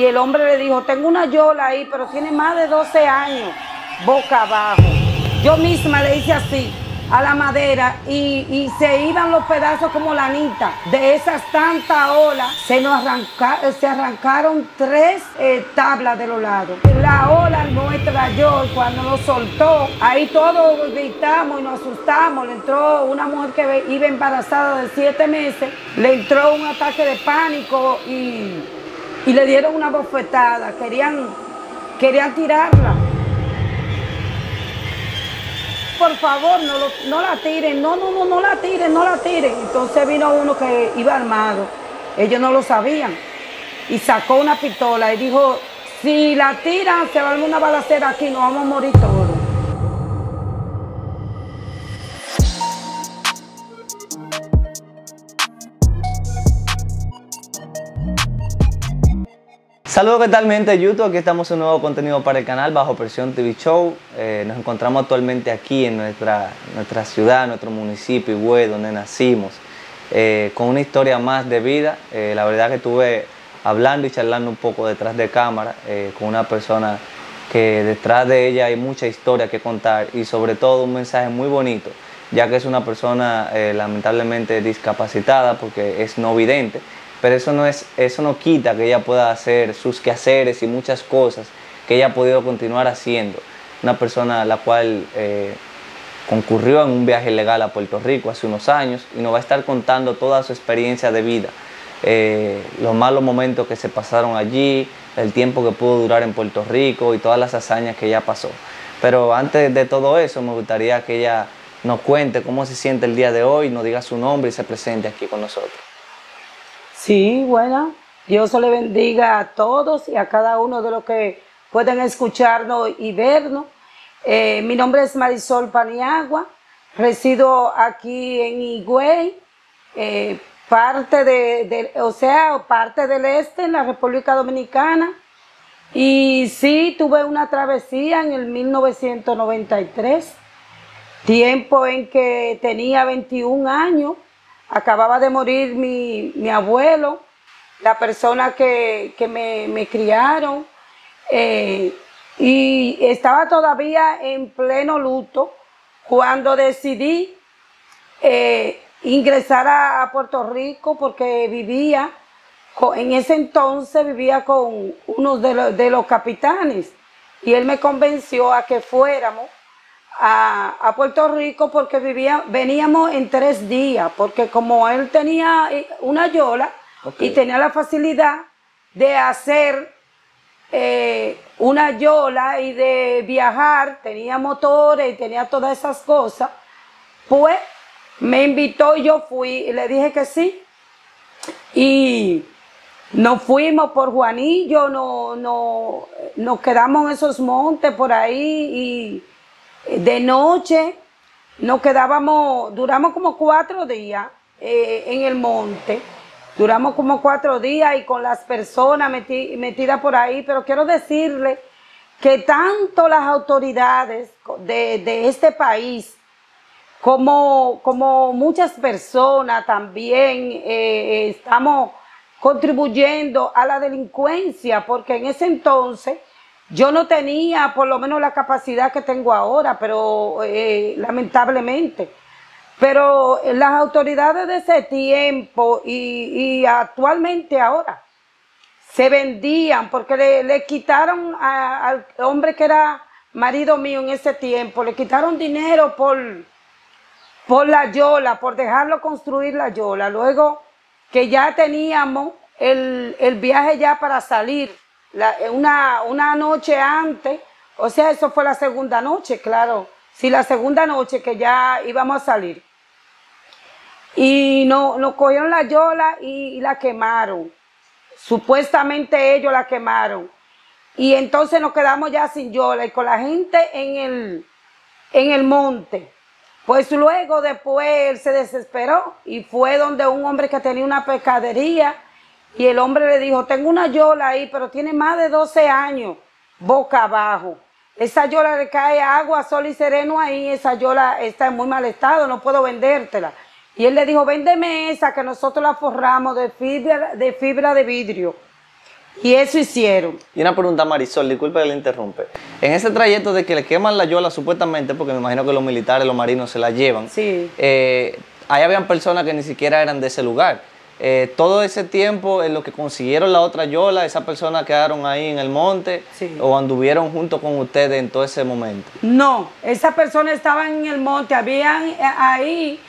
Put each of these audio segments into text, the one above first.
y el hombre le dijo, tengo una yola ahí, pero tiene más de 12 años, boca abajo. Yo misma le hice así a la madera y, se iban los pedazos como lanita. De esas tantas olas se nos se arrancaron tres eh, tablas de los lados. La ola nuestra yo cuando nos soltó, ahí todos gritamos y nos asustamos. Le entró una mujer que iba embarazada de siete meses, le entró un ataque de pánico y, y le dieron una bofetada. Querían, querían tirarla por favor, no, la tiren, no, no, no, no la tiren, no la tiren. Entonces vino uno que iba armado, ellos no lo sabían, y sacó una pistola y dijo, si la tiran, se va a una balacera aquí, nos vamos a morir todos. Saludos, ¿qué tal mi gente de YouTube? Aquí estamos en un nuevo contenido para el canal Bajo Presión TV Show. Eh, nos encontramos actualmente aquí en nuestra, nuestra ciudad, nuestro municipio, Higüey, donde nacimos, eh, con una historia más de vida. Eh, la verdad que estuve hablando y charlando un poco detrás de cámara con una persona que detrás de ella hay mucha historia que contar y sobre todo un mensaje muy bonito, ya que es una persona lamentablemente discapacitada porque es no vidente pero eso no, es, eso no quita que ella pueda hacer sus quehaceres y muchas cosas que ella ha podido continuar haciendo. Una persona a la cual eh, concurrió en un viaje legal a Puerto Rico hace unos años y nos va a estar contando toda su experiencia de vida, eh, los malos momentos que se pasaron allí, el tiempo que pudo durar en Puerto Rico y todas las hazañas que ella pasó. Pero antes de todo eso, me gustaría que ella nos cuente cómo se siente el día de hoy, nos diga su nombre y se presente aquí con nosotros. Sí, bueno, Dios le bendiga a todos y a cada uno de los que pueden escucharnos y vernos. Eh, mi nombre es Marisol Paniagua, resido aquí en Higüey, eh, parte de, o sea, parte del este en la República Dominicana. Y sí, tuve una travesía en el 1993, tiempo en que tenía 21 años acababa de morir mi, abuelo, la persona que, me, criaron, eh, y estaba todavía en pleno luto cuando decidí eh, ingresar a, Puerto Rico porque vivía, en ese entonces vivía con uno de, de los capitanes y él me convenció a que fuéramos a, Puerto Rico porque vivía, veníamos en tres días, porque como él tenía eh, una yola y tenía la facilidad de hacer eh, una yola y de viajar, tenía motores y tenía todas esas cosas, pues me invitó y yo fui y le dije que sí. Y nos fuimos por Juanillo, no, no, nos quedamos en esos montes por ahí y de noche nos quedábamos, duramos como cuatro días eh, en el monte, duramos como cuatro días y con las personas metidas por ahí, pero quiero decirle que tanto las autoridades de, este país como, muchas personas también eh, estamos contribuyendo a la delincuencia, porque en ese entonces yo no tenía por lo menos la capacidad que tengo ahora, pero eh, lamentablemente. Pero las autoridades de ese tiempo y, actualmente ahora se vendían porque le, quitaron al hombre que era marido mío en ese tiempo, le quitaron dinero por, por la yola, por dejarlo construir la yola. Luego que ya teníamos el, el viaje ya para salir una, una noche antes, o sea, eso fue la segunda noche, claro. Sí, la segunda noche que ya íbamos a salir. Y no, nos cogieron la yola y, la quemaron. Supuestamente ellos la quemaron. Y entonces nos quedamos ya sin yola y con la gente en el, en el monte. Pues luego después él se desesperó y fue donde un hombre que tenía una pescadería y el hombre le dijo, tengo una yola ahí, pero tiene más de 12 años, boca abajo. Esa yola le cae agua, sol y sereno ahí, esa yola está en muy mal estado, no puedo vendértela. Y él le dijo, véndeme esa que nosotros la forramos de fibra de, fibra de vidrio. Y eso hicieron. Y una pregunta, Marisol, disculpe que le interrumpe. En ese trayecto de que le queman la yola supuestamente, porque me imagino que los militares, los marinos se la llevan, Sí. eh, ahí habían personas que ni siquiera eran de ese lugar. Eh, todo ese tiempo en lo que consiguieron la otra yola, esas personas quedaron ahí en el monte Sí. o anduvieron junto con ustedes en todo ese momento. No, esas personas estaban en el monte, habían eh, ahí,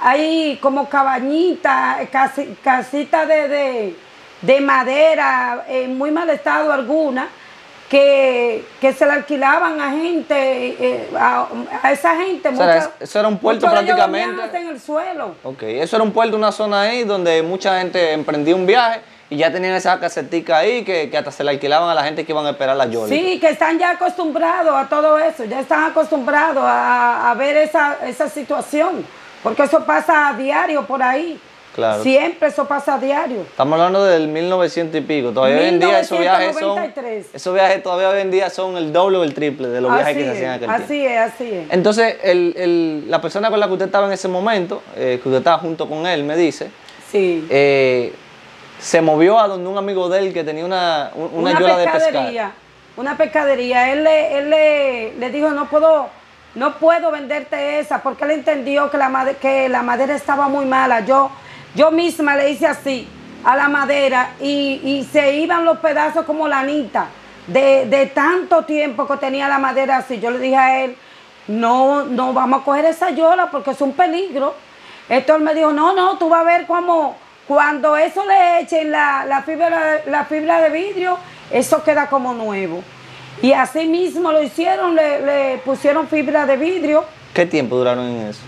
ahí como cabañitas, casi, casitas de, de, de madera, en muy mal estado alguna, que, que se le alquilaban a gente, eh, a, a esa gente. O sea, muchas- eso era un puerto prácticamente. en el suelo. Ok, eso era un puerto, una zona ahí donde mucha gente emprendía un viaje y ya tenían esa casetica ahí que, que hasta se la alquilaban a la gente que iban a esperar la yola. Sí, que están ya acostumbrados a todo eso, ya están acostumbrados a, a ver esa, esa situación, porque eso pasa a diario por ahí. Claro. Siempre eso pasa a diario. Estamos hablando del 1900 y pico. Todavía hoy en día esos viajes son. 1993. Esos viajes todavía hoy en día son el doble o el triple de los viajes que se hacían aquel así tiempo. es, así es. Entonces, el- el- la persona con la que usted estaba en ese momento, eh, que usted estaba junto con él, me dice, Sí. eh, se movió a donde un amigo de él que tenía una, un- una, una yola de pescar. pescadería, una pescadería. Él, le, él le, le dijo, no puedo, no puedo venderte esa, porque él entendió que la, que la madera estaba muy mala. Yo, yo misma le hice así a la madera y, y se iban los pedazos como lanita. De, de tanto tiempo que tenía la madera así, yo le dije a él, no, no vamos a coger esa yola porque es un peligro. Entonces él me dijo, no, no, tú vas a ver cómo cuando eso le echen la, la fibra, la fibra de vidrio, eso queda como nuevo. Y así mismo lo hicieron, le, le pusieron fibra de vidrio. ¿Qué tiempo duraron en eso?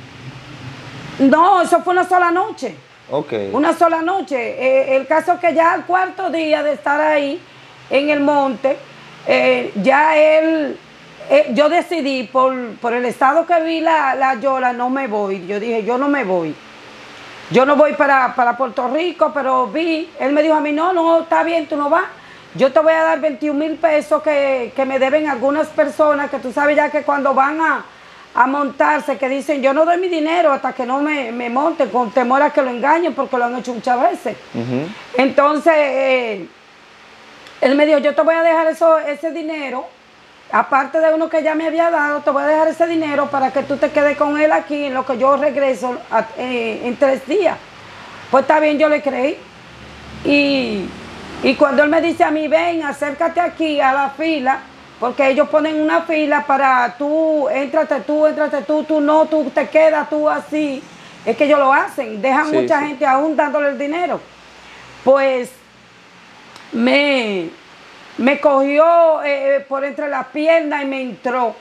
No, eso fue una sola noche. Ok. Una sola noche. Eh, el caso que ya al cuarto día de estar ahí en el monte, eh, ya él, eh, yo decidí por, por el estado que vi la, la yola, no me voy. Yo dije, yo no me voy. Yo no voy para, para Puerto Rico, pero vi, él me dijo a mí, no, no, está bien, tú no vas. Yo te voy a dar 21 mil pesos que, que me deben algunas personas, que tú sabes ya que cuando van a, a montarse, que dicen, yo no doy mi dinero hasta que no me, me monten, con temor a que lo engañen, porque lo han hecho muchas veces. Ujú. Entonces, eh, él me dijo, yo te voy a dejar eso, ese dinero, aparte de uno que ya me había dado, te voy a dejar ese dinero para que tú te quedes con él aquí en lo que yo regreso a- eh, en tres días. Pues está bien, yo le creí. Y, y cuando él me dice a mí, ven, acércate aquí a la fila, porque ellos ponen una fila para tú, éntrate tú, éntrate tú, tú no, tú te quedas tú así. Es que ellos lo hacen, dejan Sí, mucha sí. gente aún dándole el dinero. Pues me, me cogió eh, por entre las piernas y me entró.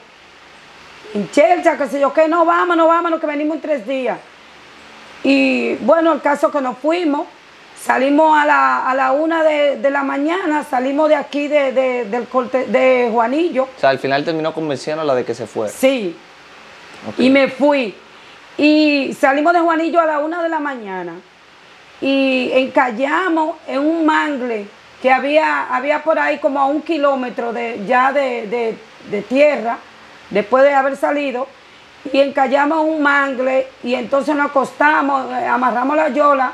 En Chelcha, qué sé yo, que no, vámonos, vámonos, que venimos en tres días. Y bueno, el caso que nos fuimos, salimos a la, a la una de, de la mañana, salimos de aquí de, de- del corte- de Juanillo. O sea, al final terminó convenciendo la de que se fue. Sí, y me fui. Y salimos de Juanillo a la una de la mañana. Y encallamos en un mangle que había, había por ahí como a un kilómetro de, ya de, de- tierra, después de haber salido. Y encallamos en un mangle y entonces nos acostamos, eh, amarramos la yola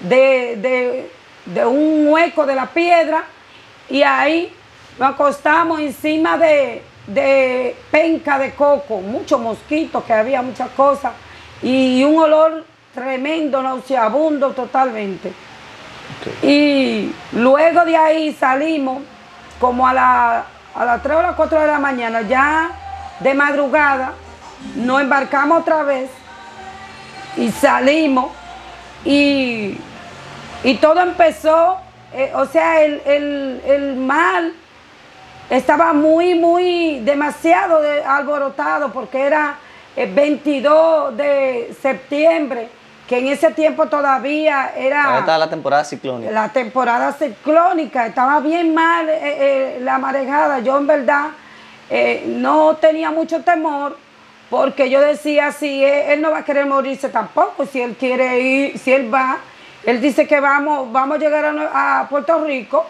de, de- de un hueco de la piedra y ahí nos acostamos encima de, de penca de coco, muchos mosquitos que había, muchas cosas, y un olor tremendo, nauseabundo totalmente. Y luego de ahí salimos como a, la- a las 3 o las 4 de la mañana, ya de madrugada, nos embarcamos otra vez y salimos y, y todo empezó, eh, o sea, el, el, el mal estaba muy, muy, demasiado de- alborotado porque era el 22 de septiembre, que en ese tiempo todavía era... Está la temporada ciclónica. La temporada ciclónica, estaba bien mal eh, eh, la marejada. Yo en verdad eh, no tenía mucho temor porque yo decía, si él, él no va a querer morirse tampoco, si él quiere ir, si él va, él dice que vamos, vamos a llegar a, Puerto Rico,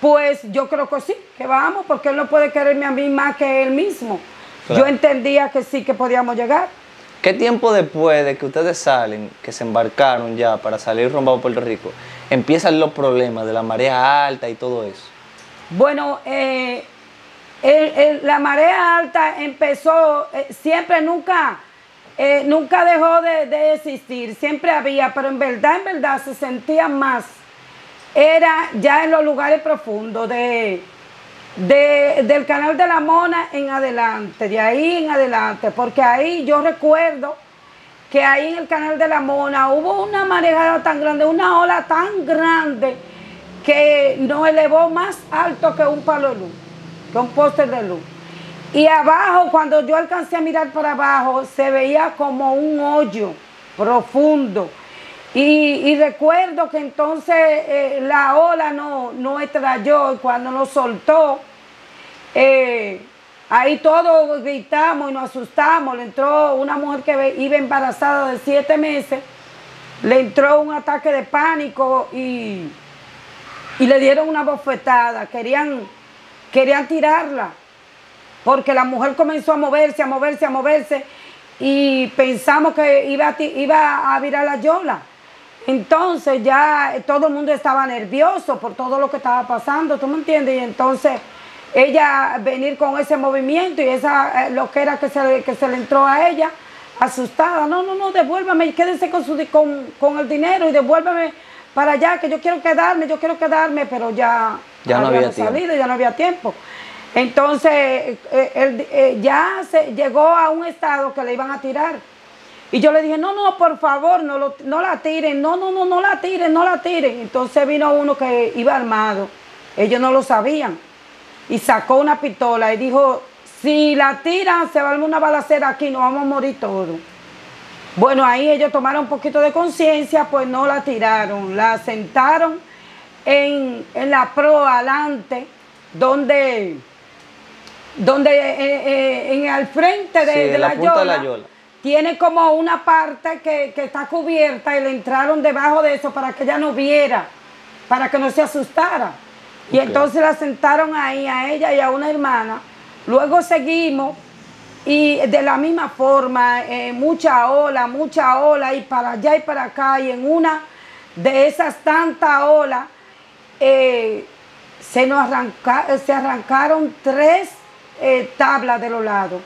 pues yo creo que sí, que vamos, porque él no puede quererme a mí más que él mismo. Claro. Yo entendía que sí, que podíamos llegar. ¿Qué tiempo después de que ustedes salen, que se embarcaron ya para salir rumbo a Puerto Rico, empiezan los problemas de la marea alta y todo eso? Bueno, eh, la marea alta empezó, eh, siempre, nunca, eh, nunca dejó de, existir, siempre había, pero en verdad, en verdad se sentía más, era ya en los lugares profundos de, del canal de la Mona en adelante, de ahí en adelante, porque ahí yo recuerdo que ahí en el canal de la Mona hubo una marejada tan grande, una ola tan grande, que nos elevó más alto que un palo de luz, que un poste de luz. Y abajo, cuando yo alcancé a mirar para abajo, se veía como un hoyo profundo. Y, recuerdo que entonces eh, la ola no, no estrelló y cuando nos soltó, eh, ahí todos gritamos y nos asustamos. Le entró una mujer que iba embarazada de siete meses, le entró un ataque de pánico y y le dieron una bofetada, querían, querían tirarla, porque la mujer comenzó a moverse, a moverse, a moverse, y pensamos que iba a, iba a virar la yola. Entonces ya todo el mundo estaba nervioso por todo lo que estaba pasando, ¿tú me entiendes? Y entonces ella venir con ese movimiento y esa eh, lo que era que se, le entró a ella, asustada, no, no, no, devuélvame, quédense con, su, con, con el dinero y devuélvame para allá, que yo quiero quedarme, yo quiero quedarme, pero ya, ya no había salido, ya no había tiempo. Entonces, eh, eh, ya se llegó a un estado que le iban a tirar. Y yo le dije, no, no, por favor, no, no la tiren, no, no, no, no la tiren, no la tiren. Entonces vino uno que iba armado, ellos no lo sabían, y sacó una pistola y dijo, si la tiran, se va a una balacera aquí, nos vamos a morir todos. Bueno, ahí ellos tomaron un poquito de conciencia, pues no la tiraron, la sentaron en, la pro adelante, donde, donde eh, eh, en el frente de, la, yola, tiene como una parte que, está cubierta y le entraron debajo de eso para que ella no viera, para que no se asustara. Y entonces la sentaron ahí a ella y a una hermana. Luego seguimos y de la misma forma, eh, mucha ola, mucha ola, y para allá y para acá, y en una de esas tantas olas, eh, se nos se arrancaron tres eh, tablas de los lados.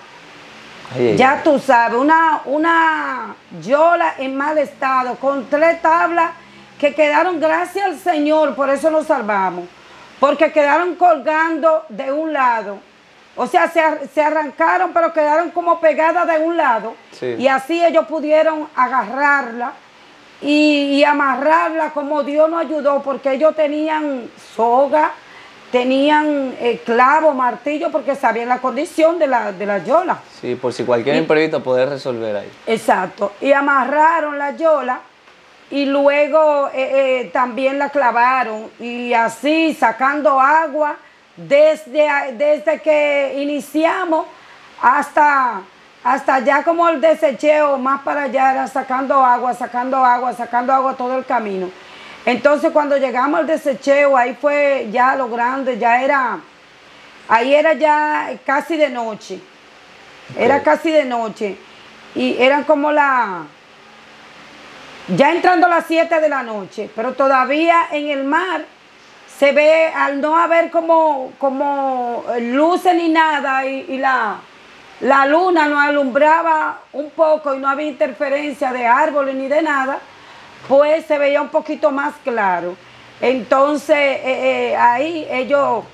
ya tú sabes, una, una yola en mal estado, con tres tablas que quedaron, gracias al Señor, por eso nos salvamos, porque quedaron colgando de un lado. O sea, se, arrancaron, pero quedaron como pegadas de un lado. Y así ellos pudieron agarrarla y, amarrarla como Dios nos ayudó, porque ellos tenían soga, tenían eh, clavo, martillo, porque sabían la condición de la, de la yola. Sí, por si cualquier imprevisto poder resolver ahí. Exacto. Y amarraron la yola y luego eh, eh, también la clavaron y así sacando agua desde, desde que iniciamos hasta, hasta ya como el desecheo, más para allá era sacando agua, sacando agua, sacando agua todo el camino. Entonces cuando llegamos al desecheo, ahí fue ya lo grande, ya era, ahí era ya casi de noche, era casi de noche. Y eran como la, ya entrando las 7 de la noche, pero todavía en el mar se ve al no haber como, como luces ni nada y, la, la luna nos alumbraba un poco y no había interferencia de árboles ni de nada, pues se veía un poquito más claro. Entonces eh, eh, ahí ellos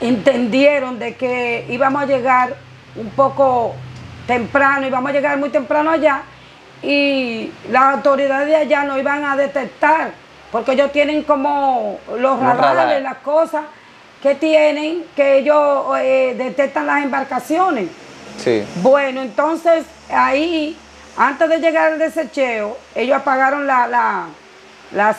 entendieron de que íbamos a llegar un poco temprano, íbamos a llegar muy temprano allá y las autoridades de allá no iban a detectar porque ellos tienen como los radares, las cosas que tienen, que ellos eh, detectan las embarcaciones. Sí. Bueno, entonces ahí, antes de llegar al desecheo, ellos apagaron la, las,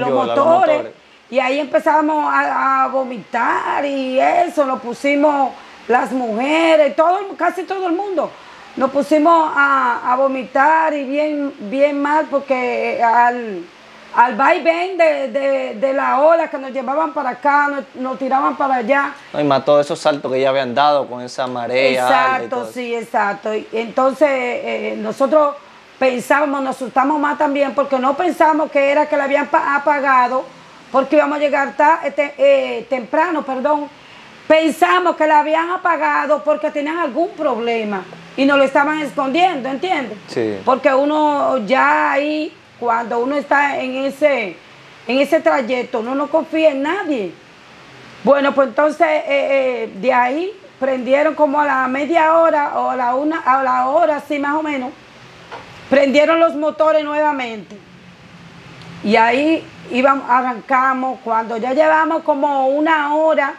los, motores, y ahí empezamos a, vomitar y eso, nos pusimos las mujeres, todo, casi todo el mundo. Nos pusimos a, a vomitar y bien, bien mal porque al al vaivén de, de, la ola que nos llevaban para acá, nos, tiraban para allá. No, y más todos esos saltos que ya habían dado con esa marea. Exacto, sí, exacto. Y entonces eh, nosotros pensábamos, nos asustamos más también porque no pensamos que era que le habían apagado porque íbamos a llegar eh, temprano, perdón. Pensamos que la habían apagado porque tenían algún problema y nos lo estaban escondiendo, ¿entiendes? Sí. Porque uno ya ahí, cuando uno está en ese, en ese trayecto, uno no confía en nadie. Bueno, pues entonces eh, eh, de ahí prendieron como a la media hora o a la una, a la hora, sí, más o menos, prendieron los motores nuevamente. Y ahí íbamos, arrancamos, cuando ya llevamos como una hora,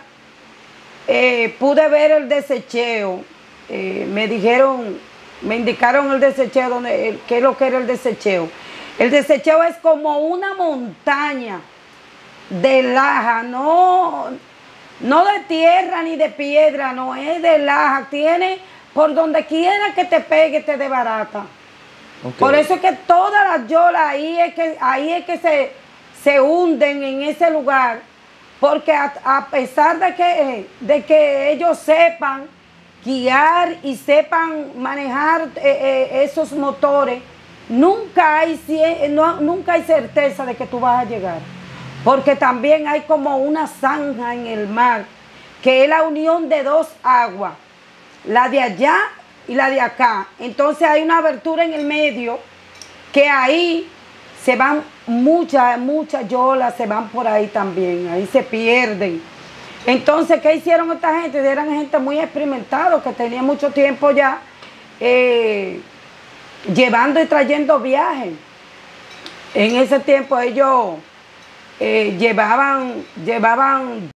eh, pude ver el desecheo. Me dijeron, me indicaron el desecheo, donde, qué es lo que era el desecheo. El desecheo es como una montaña de laja, no, no de tierra ni de piedra, no es de laja. Tiene por donde quiera que te pegue, te de barata. Por eso es que todas las yolas ahí es que, ahí es que se, se hunden en ese lugar. Porque a, pesar de que, de que ellos sepan guiar y sepan manejar eh, eh, esos motores, nunca hay, nunca hay certeza de que tú vas a llegar. Porque también hay como una zanja en el mar, que es la unión de dos aguas, la de allá y la de acá. Entonces hay una abertura en el medio que ahí se van muchas, muchas yolas, se van por ahí también, ahí se pierden. Entonces, ¿qué hicieron esta gente? Eran gente muy experimentada, que tenía mucho tiempo ya eh, llevando y trayendo viajes. En ese tiempo ellos eh, llevaban, llevaban,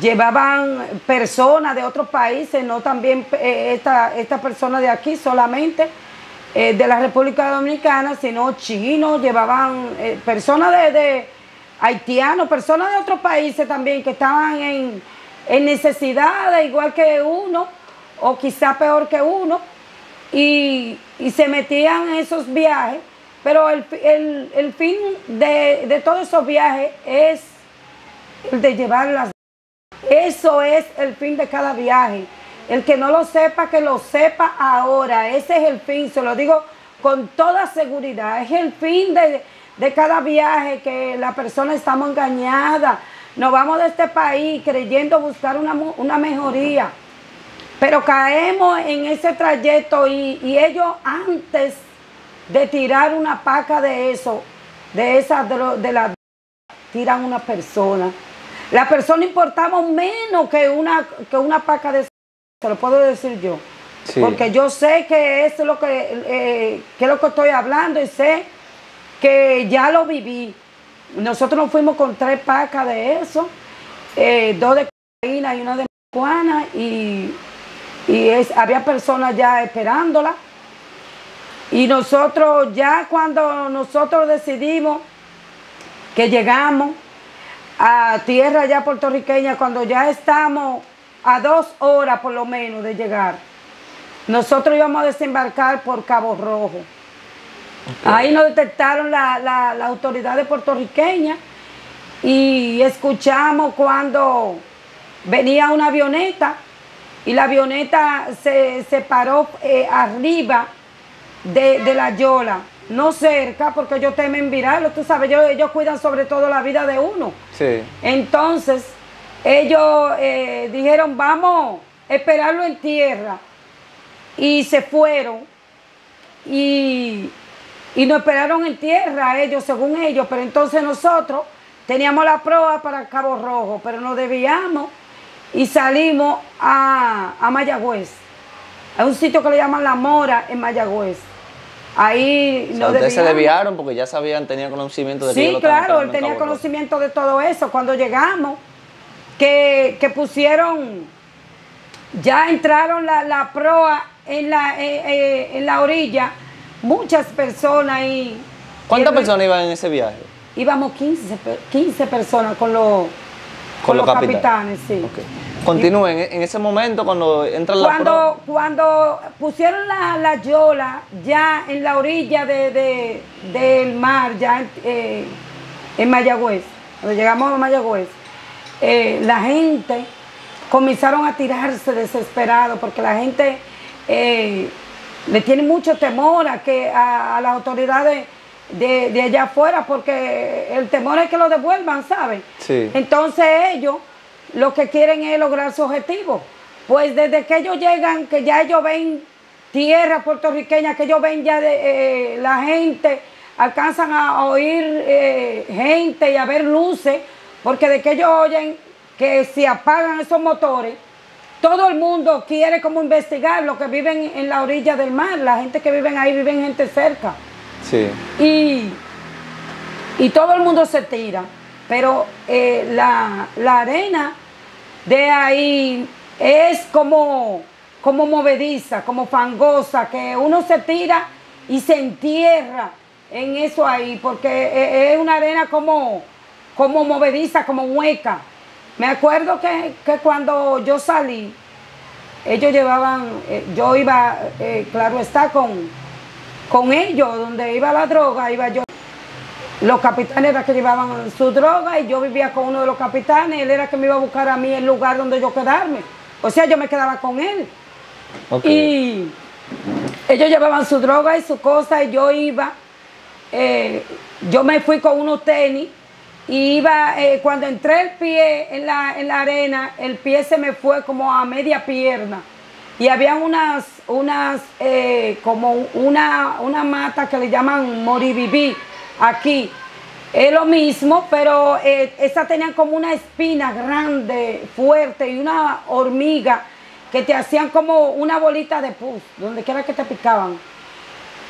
llevaban personas de otros países, no también eh, esta, persona de aquí solamente, de la República Dominicana, sino chinos, llevaban personas de, de haitianos, personas de otros países también que estaban en, en necesidad, igual que uno, o quizá peor que uno, y, se metían en esos viajes. Pero el, fin de, de, todos esos viajes es el de llevarlas. Eso es el fin de cada viaje. El que no lo sepa, que lo sepa ahora. Ese es el fin, se lo digo con toda seguridad. Es el fin de, de cada viaje que la persona estamos engañada. Nos vamos de este país creyendo buscar una, mejoría. Pero caemos en ese trayecto y, ellos antes de tirar una paca de eso, de esa, de, la tiran una persona. La persona importamos menos que una, que una paca de se lo puedo decir yo. Porque yo sé que es lo que, eh, que es lo que estoy hablando y sé que ya lo viví. Nosotros nos fuimos con tres pacas de eso, eh, dos de cocaína y una de marihuana y, es, había personas ya esperándola. Y nosotros ya cuando nosotros decidimos que llegamos a tierra ya puertorriqueña, cuando ya estamos a dos horas por lo menos de llegar, nosotros íbamos a desembarcar por Cabo Rojo. Ahí nos detectaron las la, la autoridades puertorriqueñas y escuchamos cuando venía una avioneta y la avioneta se, paró eh, arriba de, la yola, no cerca, porque ellos temen virarlo, tú sabes, ellos, cuidan sobre todo la vida de uno. Sí. Entonces, ellos eh, dijeron, vamos a esperarlo en tierra. Y se fueron. Y y nos esperaron en tierra ellos, según ellos, pero entonces nosotros teníamos la proa para Cabo Rojo, pero nos debíamos y salimos a, a Mayagüez, a un sitio que le llaman La Mora en Mayagüez. Ahí o ustedes se desviaron porque ya sabían, tenían conocimiento de Sí, claro, él tenía conocimiento de todo eso. Cuando llegamos, que, pusieron, ya entraron la, proa en la, eh, eh, en la orilla muchas personas y... ¿Cuántas personas iban en ese viaje? Íbamos 15, 15 personas con los, con, los capitanes, sí. Continúen, en ese momento cuando entran cuando, Cuando pusieron la, yola ya en la orilla de, del mar, ya eh, en Mayagüez, cuando llegamos a Mayagüez, eh, la gente comenzaron a tirarse desesperado porque la gente... Eh, le tiene mucho temor a que a, las autoridades de, de allá afuera porque el temor es que lo devuelvan, ¿saben? Sí. Entonces ellos lo que quieren es lograr su objetivo. Pues desde que ellos llegan, que ya ellos ven tierra puertorriqueña, que ellos ven ya de, eh, la gente, alcanzan a oír eh, gente y a ver luces, porque de que ellos oyen que se apagan esos motores, todo el mundo quiere como investigar lo que viven en la orilla del mar, la gente que viven ahí viven gente cerca. Y, y todo el mundo se tira, pero eh, la, la arena de ahí es como, como movediza, como fangosa, que uno se tira y se entierra en eso ahí, porque e- es una arena como, como movediza, como hueca. Me acuerdo que, que cuando yo salí, ellos llevaban, eh, yo iba, eh, claro está, con, con ellos, donde iba la droga, iba yo. Los capitanes eran que llevaban su droga y yo vivía con uno de los capitanes, él era que me iba a buscar a mí el lugar donde yo quedarme. O sea, yo me quedaba con él. Ok. Y ellos llevaban su droga y su cosa y yo iba, eh, yo me fui con unos tenis y iba, eh, cuando entré el pie en la, en la arena, el pie se me fue como a media pierna. Y había unas, unas, eh, como una, una mata que le llaman moribibí aquí. Es lo mismo, pero eh, esas tenían como una espina grande, fuerte y una hormiga que te hacían como una bolita de pus, donde quiera que te picaban.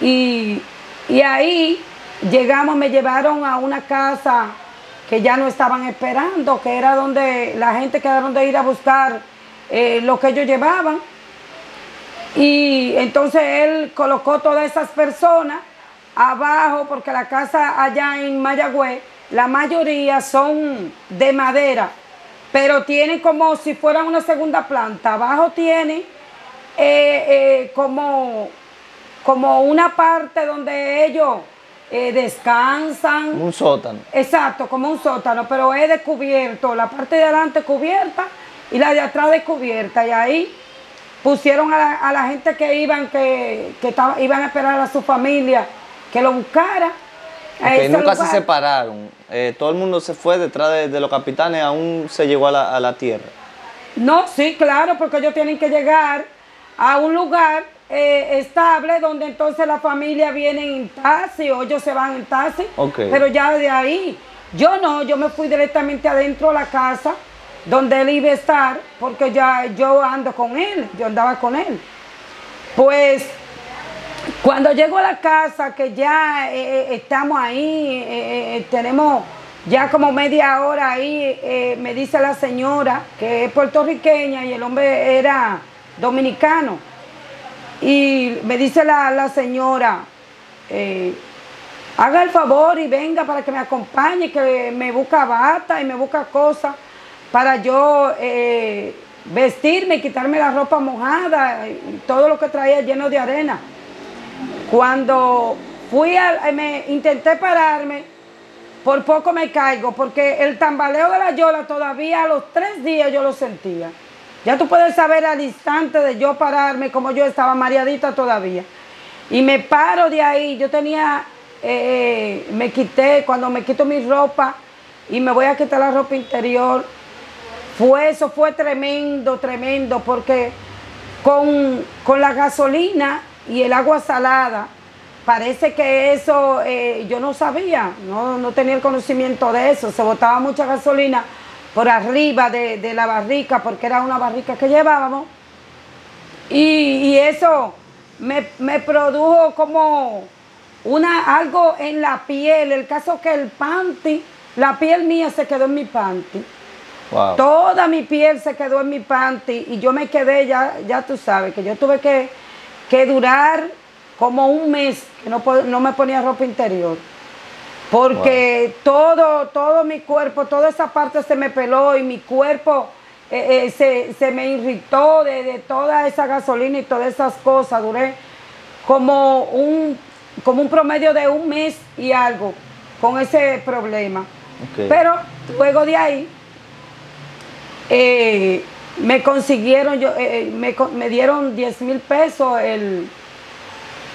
Y, y ahí llegamos, me llevaron a una casa que ya no estaban esperando, que era donde la gente quedaron de ir a buscar eh, lo que ellos llevaban. Y entonces él colocó todas esas personas abajo, porque la casa allá en Mayagüez, la mayoría son de madera, pero tienen como si fueran una segunda planta. Abajo tiene eh, eh, como, como una parte donde ellos eh, descansan. Un sótano. Exacto, como un sótano, pero es descubierto, la parte de adelante cubierta y la de atrás descubierta. Y ahí pusieron a la, a la gente que iban, que, que estaba- iban a esperar a su familia que lo buscara. a Ok, ese nunca se lugar. separaron. Eh, todo el mundo se fue detrás de, de los capitanes, aún se llegó a la, a la tierra. No, sí, claro, porque ellos tienen que llegar a un lugar eh, estable donde entonces la familia viene en taxi o ellos se van en taxi. Ok. Pero ya de ahí, yo no, yo me fui directamente adentro de la casa donde él iba a estar, porque ya yo ando con él, yo andaba con él. Pues cuando llego a la casa, que ya eh, eh, estamos ahí, eh, tenemos ya como media hora ahí, me dice la señora que es puertorriqueña y el hombre era dominicano. Y me dice la, la señora, haga el favor y venga para que me acompañe, que me busca bata y me busca cosas para yo eh, vestirme, quitarme la ropa mojada todo lo que traía lleno de arena. Cuando fui a, me intenté pararme, por poco me caigo, porque el tambaleo de la yola todavía a los tres días yo lo sentía. Ya tú puedes saber al instante de yo pararme como yo estaba mareadita todavía. Y me paro de ahí, yo tenía, eh, me quité, cuando me quito mi ropa y me voy a quitar la ropa interior, fue eso, fue tremendo, tremendo, porque con, con la gasolina y el agua salada, parece que eso eh, yo no sabía, no, no tenía el conocimiento de eso, se botaba mucha gasolina por arriba de, de la barrica, porque era una barrica que llevábamos, y, y eso me, me produjo como una, algo en la piel, el caso que el panty, la piel mía se quedó en mi panty. Wow. Toda mi piel se quedó en mi panty y yo me quedé, ya, ya tú sabes, que yo tuve que, que durar como un mes que no, no me ponía ropa interior. Porque todo, todo mi cuerpo, toda esa parte se me peló y mi cuerpo eh, eh, se, se me irritó de, de toda esa gasolina y todas esas cosas. Duré como un, como un promedio de un mes y algo con ese problema. Pero luego de ahí, eh, me consiguieron, yo, eh, eh, me, me dieron 10 mil pesos el,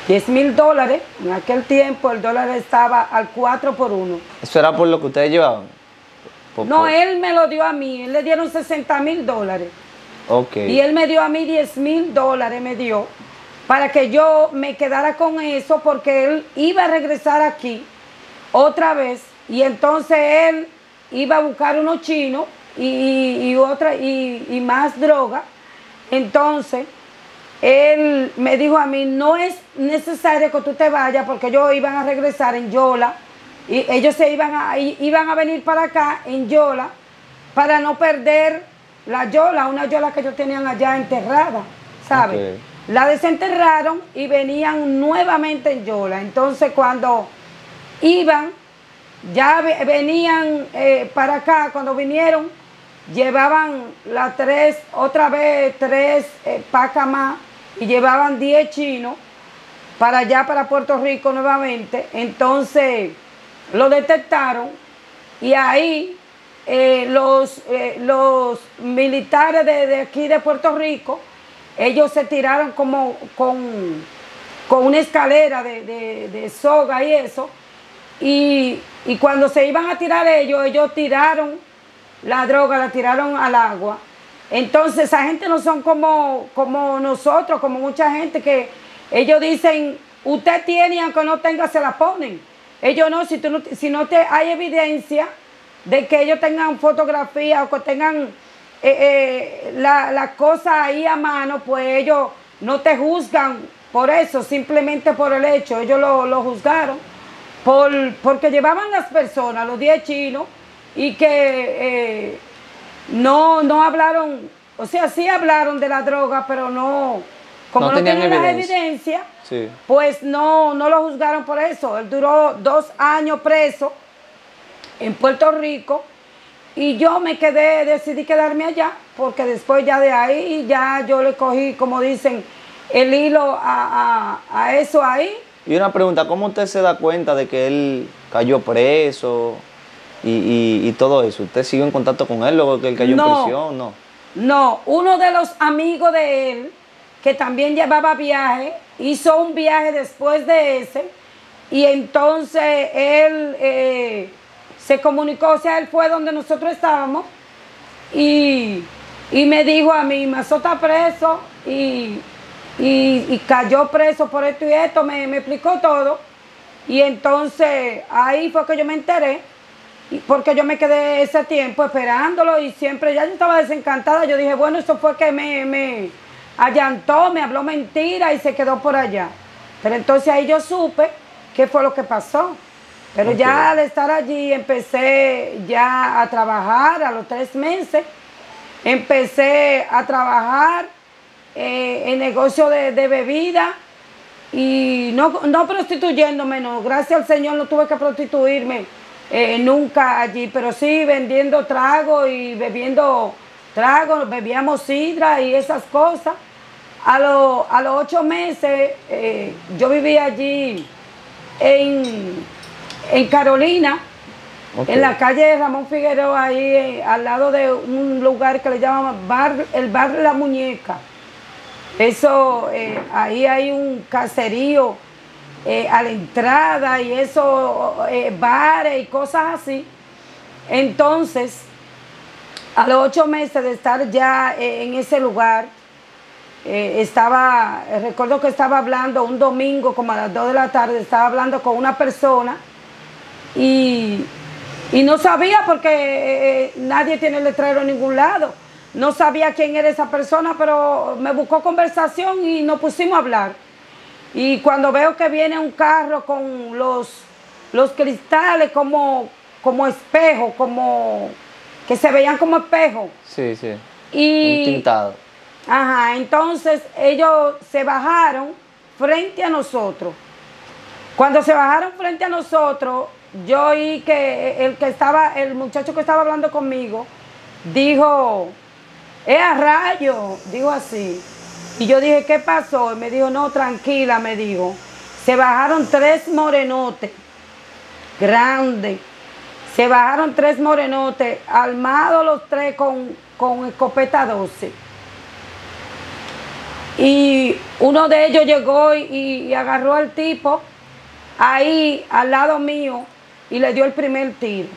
10 mil dólares. En aquel tiempo el dólar estaba al 4 por 1. ¿Eso era por lo que ustedes llevaban? Por- No, por- él me lo dio a mí, él le dieron 60 mil dólares. Ok. Y él me dio a mí 10 mil dólares, me dio, para que yo me quedara con eso, porque él iba a regresar aquí otra vez, y entonces él iba a buscar unos chinos y, otra, y, y más droga. Entonces, él me dijo a mí, no es necesario que tú te vayas, porque ellos iban a regresar en Yola, y ellos se iban a, iban a venir para acá en Yola, para no perder la Yola, una Yola que ellos tenían allá enterrada, ¿sabes? La desenterraron y venían nuevamente en Yola. Entonces cuando iban, ya ve- venían eh, para acá, cuando vinieron, llevaban las tres, otra vez tres eh, pacas más y llevaban 10 chinos para allá, para Puerto Rico nuevamente. Entonces lo detectaron y ahí eh, los, eh, los militares de, de aquí de Puerto Rico, ellos se tiraron como con, con una escalera de, de- de soga y eso. Y, y cuando se iban a tirar ellos, ellos tiraron la droga, la tiraron al agua. Entonces, esa gente no son como, como nosotros, como mucha gente que ellos dicen, usted tiene y aunque no tenga, se la ponen. Ellos no, si, tú no, si no te, hay evidencia de que ellos tengan fotografía o que tengan eh, eh, la, cosa ahí a mano, pues ellos no te juzgan por eso, simplemente por el hecho. Ellos lo, lo juzgaron por, porque llevaban las personas, los 10 chinos, y que eh, no, no hablaron, o sea, sí hablaron de la droga, pero no, como No no, tenían tenían las evidencia. evidencias, Sí. pues no, no lo juzgaron por eso. Él duró dos años preso en Puerto Rico y yo me quedé, decidí quedarme allá, porque después ya de ahí ya yo le cogí, como dicen, el hilo a, a- a eso ahí. Y una pregunta, ¿cómo usted se da cuenta de que él cayó preso y, y- y todo eso? ¿Usted siguió en contacto con él luego que él cayó No. en prisión? No. No, uno de los amigos de él, que también llevaba viaje, hizo un viaje después de ese, y entonces él eh, se comunicó, o sea, él fue donde nosotros estábamos, y, y me dijo a mí, Mazo está preso, y, y- y cayó preso por esto y esto, me, me explicó todo, y entonces ahí fue que yo me enteré, porque yo me quedé ese tiempo esperándolo y siempre ya yo estaba desencantada. Yo dije, bueno, eso fue que me, me allantó, me habló mentira y se quedó por allá. Pero entonces ahí yo supe qué fue lo que pasó. Pero ya al estar allí empecé ya a trabajar a los tres meses. Empecé a trabajar eh, en negocio de, de bebida y no, no prostituyéndome, no. Gracias al Señor no tuve que prostituirme eh, nunca allí, pero sí vendiendo trago y bebiendo trago, bebíamos sidra y esas cosas. A, lo- a los ocho meses eh, yo vivía allí en, en Carolina, en la calle Ramón Figueroa, ahí eh, al lado de un lugar que le llaman bar, el bar La Muñeca. Eso, eh, ahí hay un caserío eh, a la entrada y eso, eh, bares y cosas así. Entonces, a los ocho meses de estar ya eh, en ese lugar, estaba, recuerdo que estaba hablando un domingo como a las dos de la tarde, estaba hablando con una persona y, y no sabía porque nadie tiene el letrero en ningún lado. No sabía quién era esa persona, pero me buscó conversación y nos pusimos a hablar. Y cuando veo que viene un carro con los, los cristales como, como espejo, como que se veían como espejo. Sí, sí. Y, Un tintado. Ajá, entonces ellos se bajaron frente a nosotros. Cuando se bajaron frente a nosotros, yo oí que el que estaba, el muchacho que estaba hablando conmigo, dijo, es a rayo, dijo así. Y yo dije, ¿qué pasó? Y me dijo, no, tranquila, me dijo. Se bajaron tres morenotes, grandes. Se bajaron tres morenotes, armados los tres con, con escopeta 12. Y uno de ellos llegó y, agarró al tipo ahí al lado mío y le dio el primer tiro.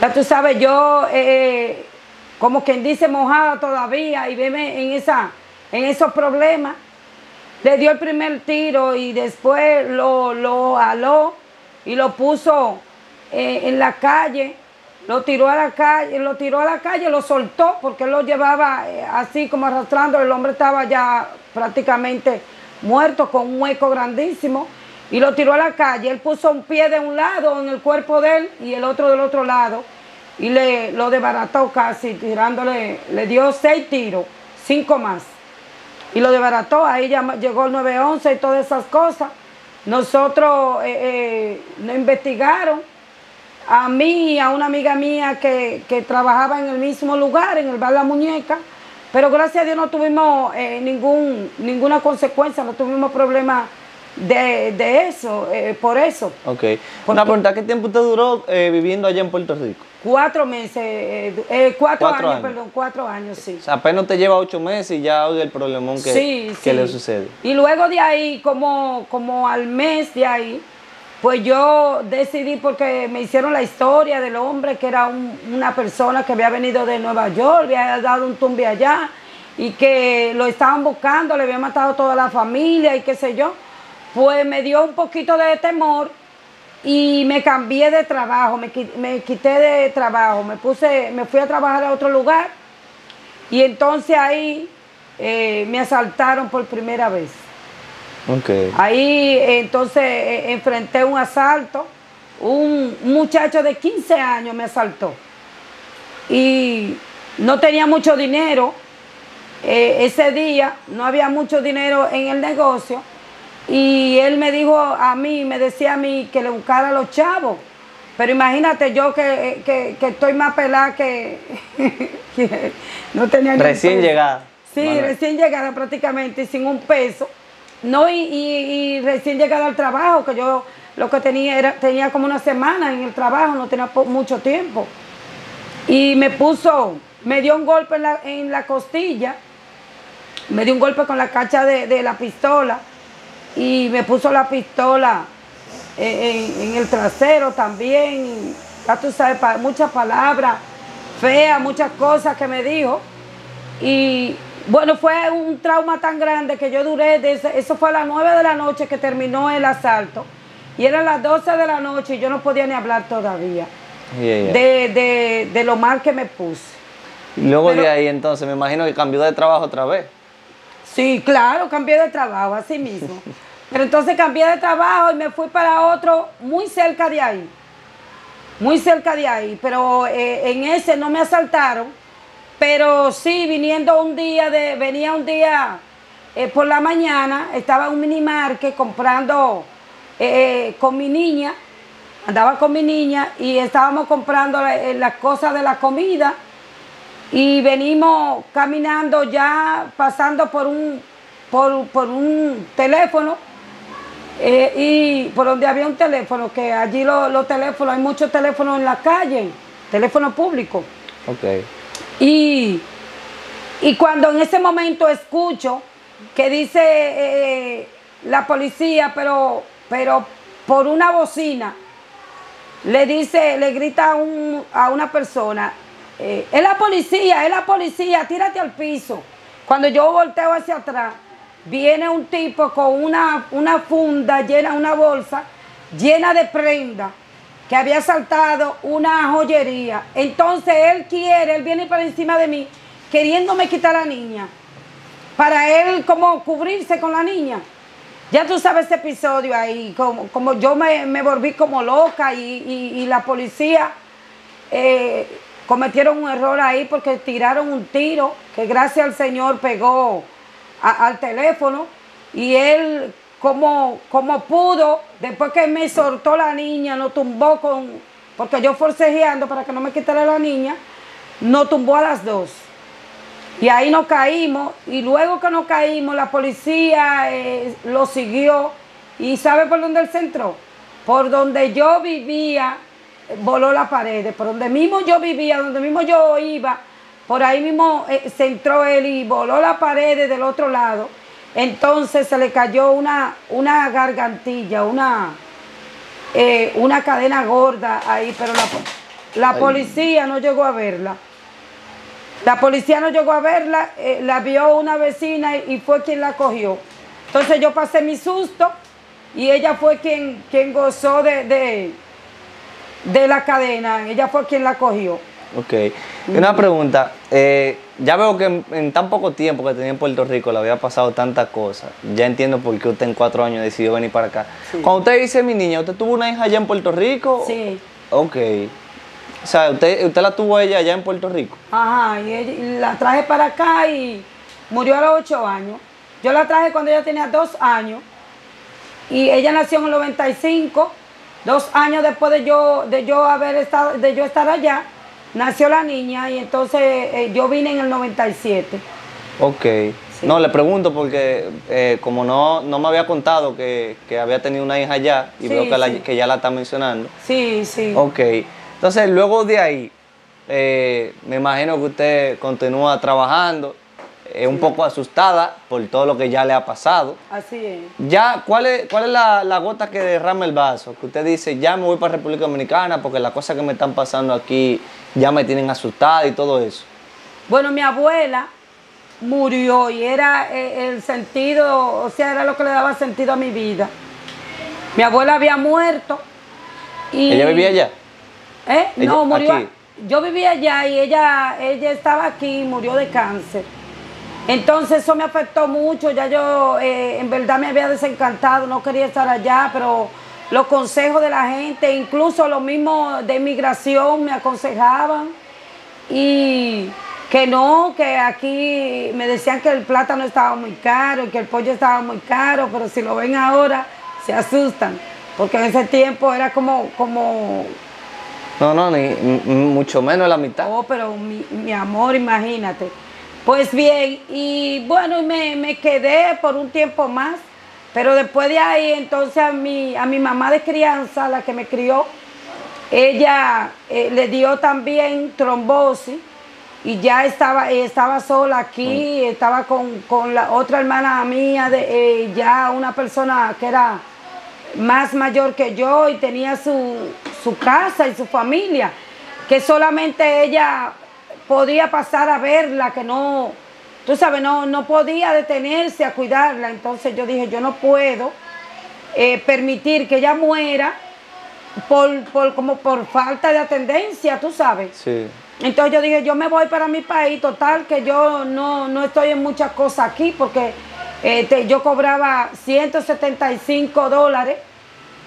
Ya tú sabes, yo eh, como quien dice mojada todavía y veme en, esa, en esos problemas. Le dio el primer tiro y después lo, lo aló y lo puso eh, en la calle, lo tiró a la calle, lo tiró a la calle, lo soltó porque lo llevaba eh, así como arrastrando, el hombre estaba ya prácticamente muerto con un hueco grandísimo y lo tiró a la calle. Él puso un pie de un lado en el cuerpo de él y el otro del otro lado y le lo desbarató casi, tirándole, le dio seis tiros, cinco más. Y lo desbarató, ahí ya llegó el 911 y todas esas cosas. Nosotros eh, eh, nos investigaron a mí y a una amiga mía que, trabajaba en el mismo lugar, en el bar La Muñeca, pero gracias a Dios no tuvimos eh, ningún, ninguna consecuencia, no tuvimos problemas de, eso, eh, por eso. Ok. Una pregunta, ¿qué tiempo usted duró viviendo allá en Puerto Rico? Cuatro meses, eh, cuatro, años, perdón, cuatro años, sí. O sea, apenas te lleva ocho meses y ya oye el problemón que, que le sucede. Y luego de ahí, como, como al mes de ahí, pues yo decidí porque me hicieron la historia del hombre que era una persona que había venido de Nueva York, había dado un tumbe allá y que lo estaban buscando, le había matado toda la familia y qué sé yo pues me dio un poquito de temor y me cambié de trabajo, me, quité de trabajo, me puse, me fui a trabajar a otro lugar y entonces ahí eh, me asaltaron por primera vez. Okay. Ahí entonces eh, enfrenté un asalto, un muchacho de 15 años me asaltó y no tenía mucho dinero. Eh, ese día no había mucho dinero en el negocio y él me dijo a mí, me decía a mí que le buscara a los chavos. Pero imagínate yo que, estoy más pelada que, no tenía Recién llegada. Sí, recién llegada prácticamente, sin un peso. No, y, recién llegada al trabajo, que yo lo que tenía era, tenía como una semana en el trabajo, no tenía mucho tiempo. Y me puso, me dio un golpe en la, costilla, me dio un golpe con la cacha de la pistola y me puso la pistola en, el trasero también. Ya tú sabes, muchas palabras feas, muchas cosas que me dijo. Y bueno, fue un trauma tan grande que yo duré, eso fue a las 9 de la noche que terminó el asalto. Y eran las 12 de la noche y yo no podía ni hablar todavía De, lo mal que me puse. Y luego de ahí entonces, me imagino que cambió de trabajo otra vez. Sí, claro, cambié de trabajo, así mismo. Pero entonces cambié de trabajo y me fui para otro muy cerca de ahí. Muy cerca de ahí. Pero eh, en ese no me asaltaron. Pero sí, viniendo un día de, venía un día eh, por la mañana, estaba en un minimarket comprando eh, con mi niña. Andaba con mi niña y estábamos comprando las cosas de la comida y venimos caminando ya pasando por un, por, un teléfono eh, y por donde había un teléfono, que allí los teléfonos, hay muchos teléfonos en la calle, teléfono público. Ok. Y, y cuando en ese momento escucho que dice eh, la policía, pero, pero por una bocina, le dice, le grita a, un, a una persona, eh, es la policía, es la policía, tírate al piso. Cuando yo volteo hacia atrás, viene un tipo con una, una funda llena, una bolsa llena de prenda que había saltado una joyería. Entonces él quiere, él viene para encima de mí, queriéndome quitar a la niña. Para él como cubrirse con la niña. Ya tú sabes ese episodio ahí, como, como yo me, volví como loca y, la policía eh, cometieron un error ahí porque tiraron un tiro que gracias al Señor pegó al teléfono y él como, como pudo, después que me soltó la niña, no tumbó con, porque yo forcejeando para que no me quitara la niña, no tumbó a las dos. Y ahí nos caímos y luego que nos caímos la policía eh, lo siguió y ¿sabe por dónde él se entró? Por donde yo vivía voló la pared, por donde mismo yo vivía, donde mismo yo iba por ahí mismo eh, se entró él y voló la pared del otro lado. Entonces se le cayó una, una gargantilla, una, eh, una cadena gorda ahí, pero la, la policía no llegó a verla. La policía no llegó a verla, eh, la vio una vecina y, fue quien la cogió. Entonces yo pasé mi susto y ella fue quien, quien gozó de, de, la cadena, ella fue quien la cogió. Ok. Una pregunta, eh, ya veo que en, tan poco tiempo que tenía en Puerto Rico le había pasado tantas cosas. Ya entiendo por qué usted en cuatro años decidió venir para acá. Cuando usted dice mi niña, ¿usted tuvo una hija allá en Puerto Rico? Sí. Ok. O sea, usted, usted la tuvo ella allá en Puerto Rico. Ajá, y, la traje para acá y murió a los ocho años. Yo la traje cuando ella tenía dos años y ella nació en el 95, dos años después de yo, de yo haber estado, de yo estar allá, nació la niña y entonces eh, yo vine en el 97. Ok. No, le pregunto porque eh, como no, no me había contado que, había tenido una hija allá y veo que, que ya la está mencionando. Sí, sí. Ok. Entonces, luego de ahí, eh, me imagino que usted continúa trabajando, un poco asustada por todo lo que ya le ha pasado. Así es. Ya, ¿cuál es, cuál es la, gota que derrama el vaso? Que usted dice, ya me voy para República Dominicana porque las cosas que me están pasando aquí ya me tienen asustada y todo eso. Bueno, mi abuela murió y era eh, el sentido, o sea, era lo que le daba sentido a mi vida. Mi abuela había muerto. Y ¿Ella vivía allá? ¿Eh? no, murió. Yo vivía allá y ella, ella estaba aquí y murió de cáncer. Entonces eso me afectó mucho, ya yo eh, en verdad me había desencantado, no quería estar allá, pero los consejos de la gente, incluso los mismos de inmigración me aconsejaban y que no, que aquí me decían que el plátano estaba muy caro y que el pollo estaba muy caro, pero si lo ven ahora se asustan, porque en ese tiempo era como, como no, no, ni mucho menos la mitad. Oh, pero mi, amor, imagínate. Pues bien, y bueno, me, me, quedé por un tiempo más, pero después de ahí, entonces a mi, a mi mamá de crianza, la que me crió, ella eh, le dio también trombosis y ya estaba, estaba sola aquí, estaba con, la otra hermana mía, de, eh, ya una persona que era más mayor que yo y tenía su, su casa y su familia, que solamente ella podía pasar a verla, que no, tú sabes, no, no podía detenerse a cuidarla. Entonces yo dije, yo no puedo eh, permitir que ella muera por, por, como por falta de atendencia, tú sabes. Sí. Entonces yo dije, yo me voy para mi país, total, que yo no, no estoy en muchas cosas aquí, porque este, yo cobraba 175 dólares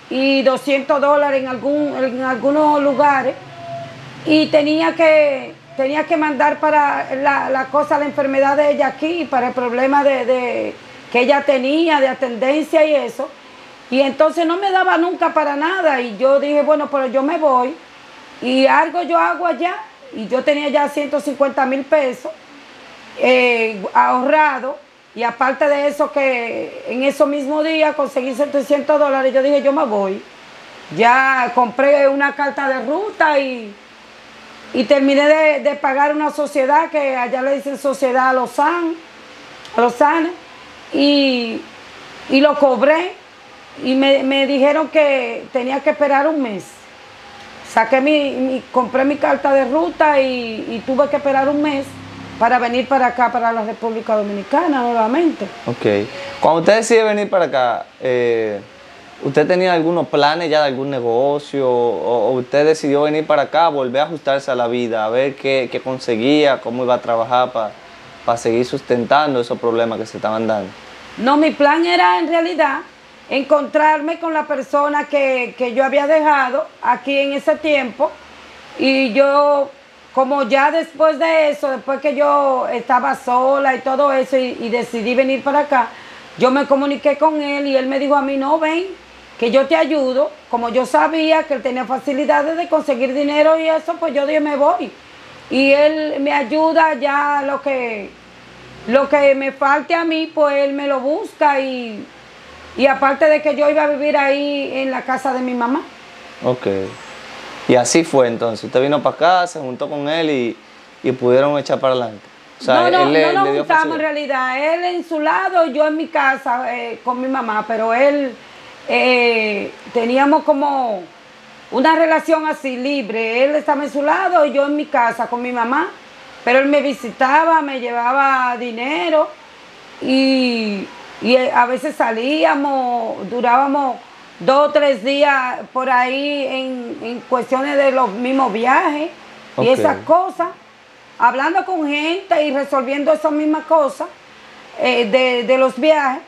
y 200 dólares en, algún, en algunos lugares y tenía que, tenía que mandar para la, la, cosa, la enfermedad de ella aquí, para el problema de, que ella tenía de atendencia y eso. Y entonces no me daba nunca para nada y yo dije, bueno, pero yo me voy y algo yo hago allá y yo tenía ya 150 mil pesos eh, ahorrado y aparte de eso, que en ese mismo día conseguí 700 dólares, yo dije, yo me voy. Ya compré una carta de ruta y, y terminé de, pagar una sociedad que allá le dicen Sociedad Lozán, Lozán y, y lo cobré y me, dijeron que tenía que esperar un mes. Saqué mi, compré mi carta de ruta y, y tuve que esperar un mes para venir para acá, para la República Dominicana nuevamente. Ok. Cuando usted decide venir para acá, eh, ¿usted tenía algunos planes ya de algún negocio o, usted decidió venir para acá, volver a ajustarse a la vida, a ver qué, conseguía, cómo iba a trabajar para seguir sustentando esos problemas que se estaban dando? No, mi plan era en realidad encontrarme con la persona que, que yo había dejado aquí en ese tiempo y yo como ya después de eso, después que yo estaba sola y todo eso y, decidí venir para acá, yo me comuniqué con él y él me dijo a mí, no, ven, que yo te ayudo. Como yo sabía que él tenía facilidades de conseguir dinero y eso, pues yo dije, me voy. Y él me ayuda ya lo que, lo que me falte a mí, pues él me lo busca y, y aparte de que yo iba a vivir ahí en la casa de mi mamá. Ok. Y así fue entonces. Usted vino para acá, se juntó con él y, y pudieron echar para adelante. O sea, no, no, no nos juntamos en realidad. Él en su lado, yo en mi casa eh, con mi mamá, pero él eh, teníamos como una relación así libre. Él estaba en su lado y yo en mi casa con mi mamá. Pero él me visitaba, me llevaba dinero y, a veces salíamos, durábamos dos o tres días por ahí en, cuestiones de los mismos viajes y esas cosas, hablando con gente y resolviendo esas mismas cosas eh, de, de los viajes.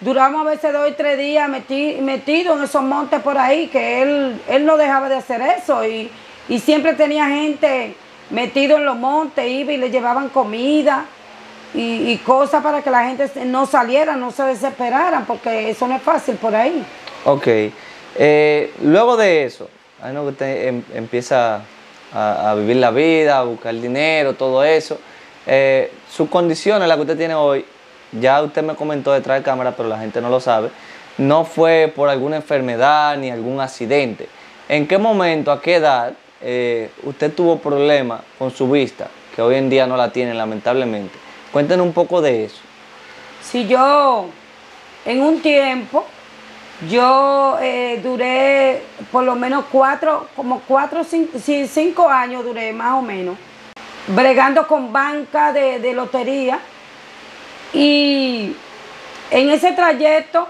Duramos a veces dos y tres días metidos en esos montes por ahí, que él, él no dejaba de hacer eso y, siempre tenía gente metido en los montes, iba y le llevaban comida y, cosas para que la gente no saliera, no se desesperara, porque eso no es fácil por ahí. Ok. Eh, luego de eso, que usted em, empieza a, vivir la vida, a buscar dinero, todo eso. Eh, sus condiciones, la que usted tiene hoy, ya usted me comentó detrás de cámara, pero la gente no lo sabe, no fue por alguna enfermedad ni algún accidente. ¿En qué momento, a qué edad eh, usted tuvo problemas con su vista, que hoy en día no la tiene lamentablemente? Cuéntenos un poco de eso. Si yo, en un tiempo, yo eh, duré por lo menos cuatro, como cuatro, cinco, cinco años duré más o menos, bregando con banca de lotería y en ese trayecto,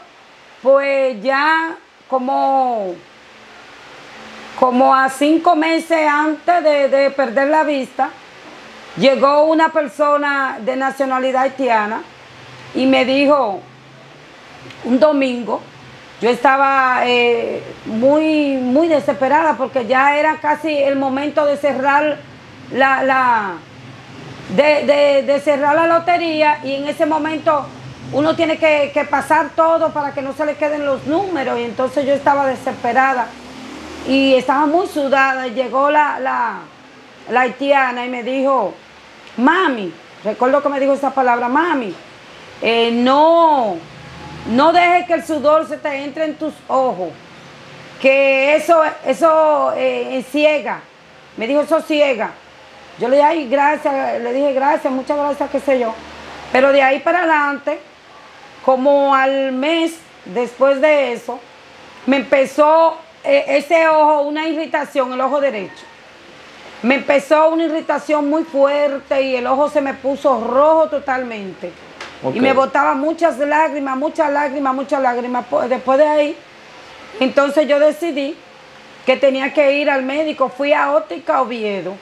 pues ya como, como a cinco meses antes de, perder la vista, llegó una persona de nacionalidad haitiana y me dijo, un domingo, yo estaba eh, muy, muy desesperada porque ya era casi el momento de cerrar la de, cerrar la lotería y en ese momento uno tiene que, pasar todo para que no se le queden los números y entonces yo estaba desesperada y estaba muy sudada y llegó la, la, haitiana y me dijo, mami, recuerdo que me dijo esa palabra, mami, eh, no, no dejes que el sudor se te entre en tus ojos, que eso, eso eh, ciega, me dijo eso ciega. Yo le dije, gracias, le dije gracias, muchas gracias, qué sé yo. Pero de ahí para adelante, como al mes después de eso, me empezó eh, ese ojo, una irritación, el ojo derecho. Me empezó una irritación muy fuerte y el ojo se me puso rojo totalmente. Y me botaba muchas lágrimas, muchas lágrimas, muchas lágrimas. Después de ahí, entonces yo decidí que tenía que ir al médico. Fui a Óptica Oviedo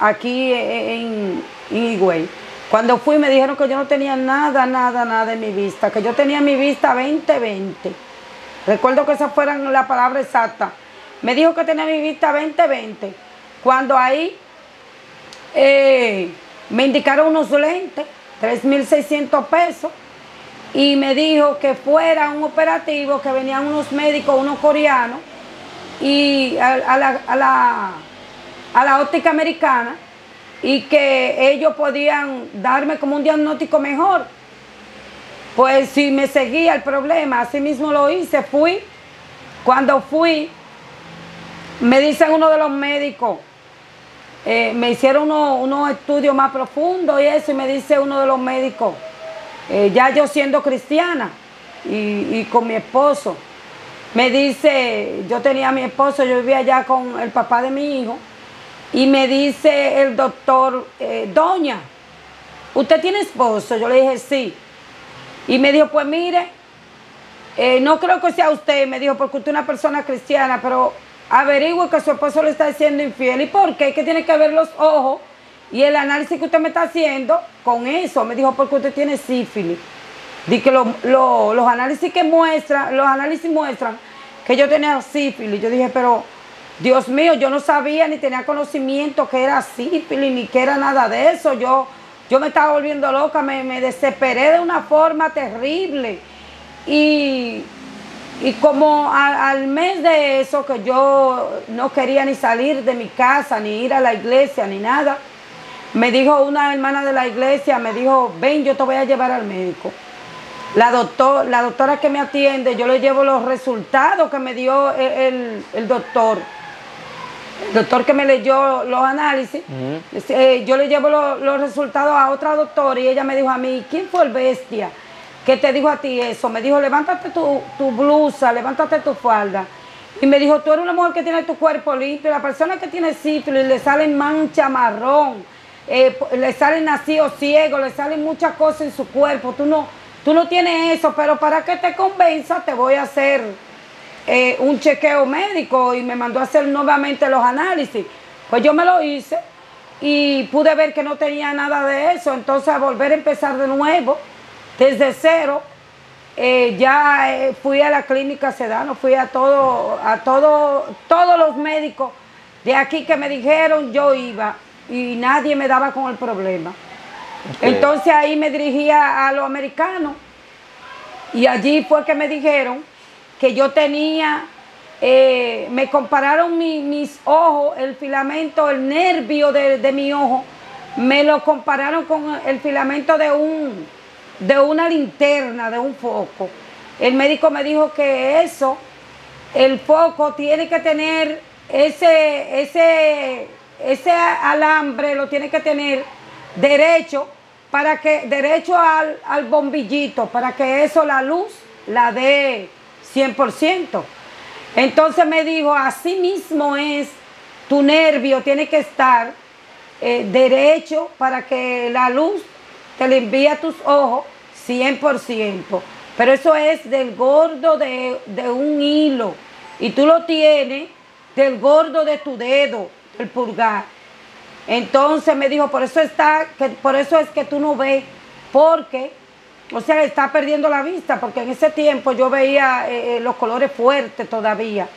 aquí en, Higüey. Cuando fui me dijeron que yo no tenía nada, nada, nada en mi vista, que yo tenía mi vista 20-20. Recuerdo que esas fueran la palabra exacta. Me dijo que tenía mi vista 20-20. Cuando ahí eh, me indicaron unos lentes, 3.600 pesos, y me dijo que fuera un operativo, que venían unos médicos, unos coreanos, y a la óptica americana y que ellos podían darme como un diagnóstico mejor. Pues si me seguía el problema, así mismo lo hice, fui. Cuando fui, me dicen uno de los médicos, eh, me hicieron unos estudios más profundos y eso, y me dice uno de los médicos, eh, ya yo siendo cristiana y, y, con mi esposo, me dice, yo tenía a mi esposo, yo vivía allá con el papá de mi hijo, y me dice el doctor, eh, doña, ¿usted tiene esposo? Yo le dije, sí. Y me dijo, pues mire, eh, no creo que sea usted, me dijo, porque usted es una persona cristiana, pero averigüe que su esposo le está siendo infiel. ¿Y por qué? ¿Qué tiene que ver los ojos y el análisis que usted me está haciendo con eso? Me dijo, porque usted tiene sífilis. Di que los análisis que muestran, los análisis muestran que yo tenía sífilis. Yo dije, pero Dios mío, yo no sabía ni tenía conocimiento que era sífilis ni que era nada de eso. Yo, yo me estaba volviendo loca, me, desesperé de una forma terrible. Y, como al mes de eso, que yo no quería ni salir de mi casa, ni ir a la iglesia, ni nada, me dijo una hermana de la iglesia, me dijo, ven, yo te voy a llevar al médico. La, la doctora que me atiende, yo le llevo los resultados que me dio el doctor. El doctor que me leyó los análisis, eh, yo le llevo los resultados a otra doctora y ella me dijo a mí, ¿quién fue el bestia que te dijo a ti eso? Me dijo, levántate tu, tu blusa, levántate tu falda. Y me dijo, tú eres una mujer que tiene tu cuerpo limpio. La persona que tiene sífilis le salen mancha marrón, eh, le salen nacidos ciegos, le salen muchas cosas en su cuerpo. Tú no, tú no tienes eso, pero para que te convenza te voy a hacer eh, un chequeo médico y me mandó a hacer nuevamente los análisis. Pues yo me lo hice y pude ver que no tenía nada de eso. Entonces a volver a empezar de nuevo, desde cero, eh, ya eh, fui a la clínica Sedano, fui a todo, a todo, todos los médicos de aquí que me dijeron yo iba y nadie me daba con el problema. Entonces ahí me dirigía a los americanos y allí fue que me dijeron que yo tenía, eh, me compararon mis ojos, el filamento, el nervio de, de mi ojo, me lo compararon con el filamento de un de una linterna, de un foco. El médico me dijo que eso, el foco tiene que tener ese, ese, ese alambre, lo tiene que tener derecho para que, derecho al, al bombillito, para que eso, la luz, la dé 100%. Entonces me dijo, así mismo es, tu nervio tiene que estar eh, derecho para que la luz te le envía a tus ojos 100%. Pero eso es del gordo de, un hilo. Y tú lo tienes del gordo de tu dedo, el pulgar. Entonces me dijo, por eso está, que por eso es que tú no ves, porque, o sea, está perdiendo la vista, porque en ese tiempo yo veía eh, eh, los colores fuertes todavía,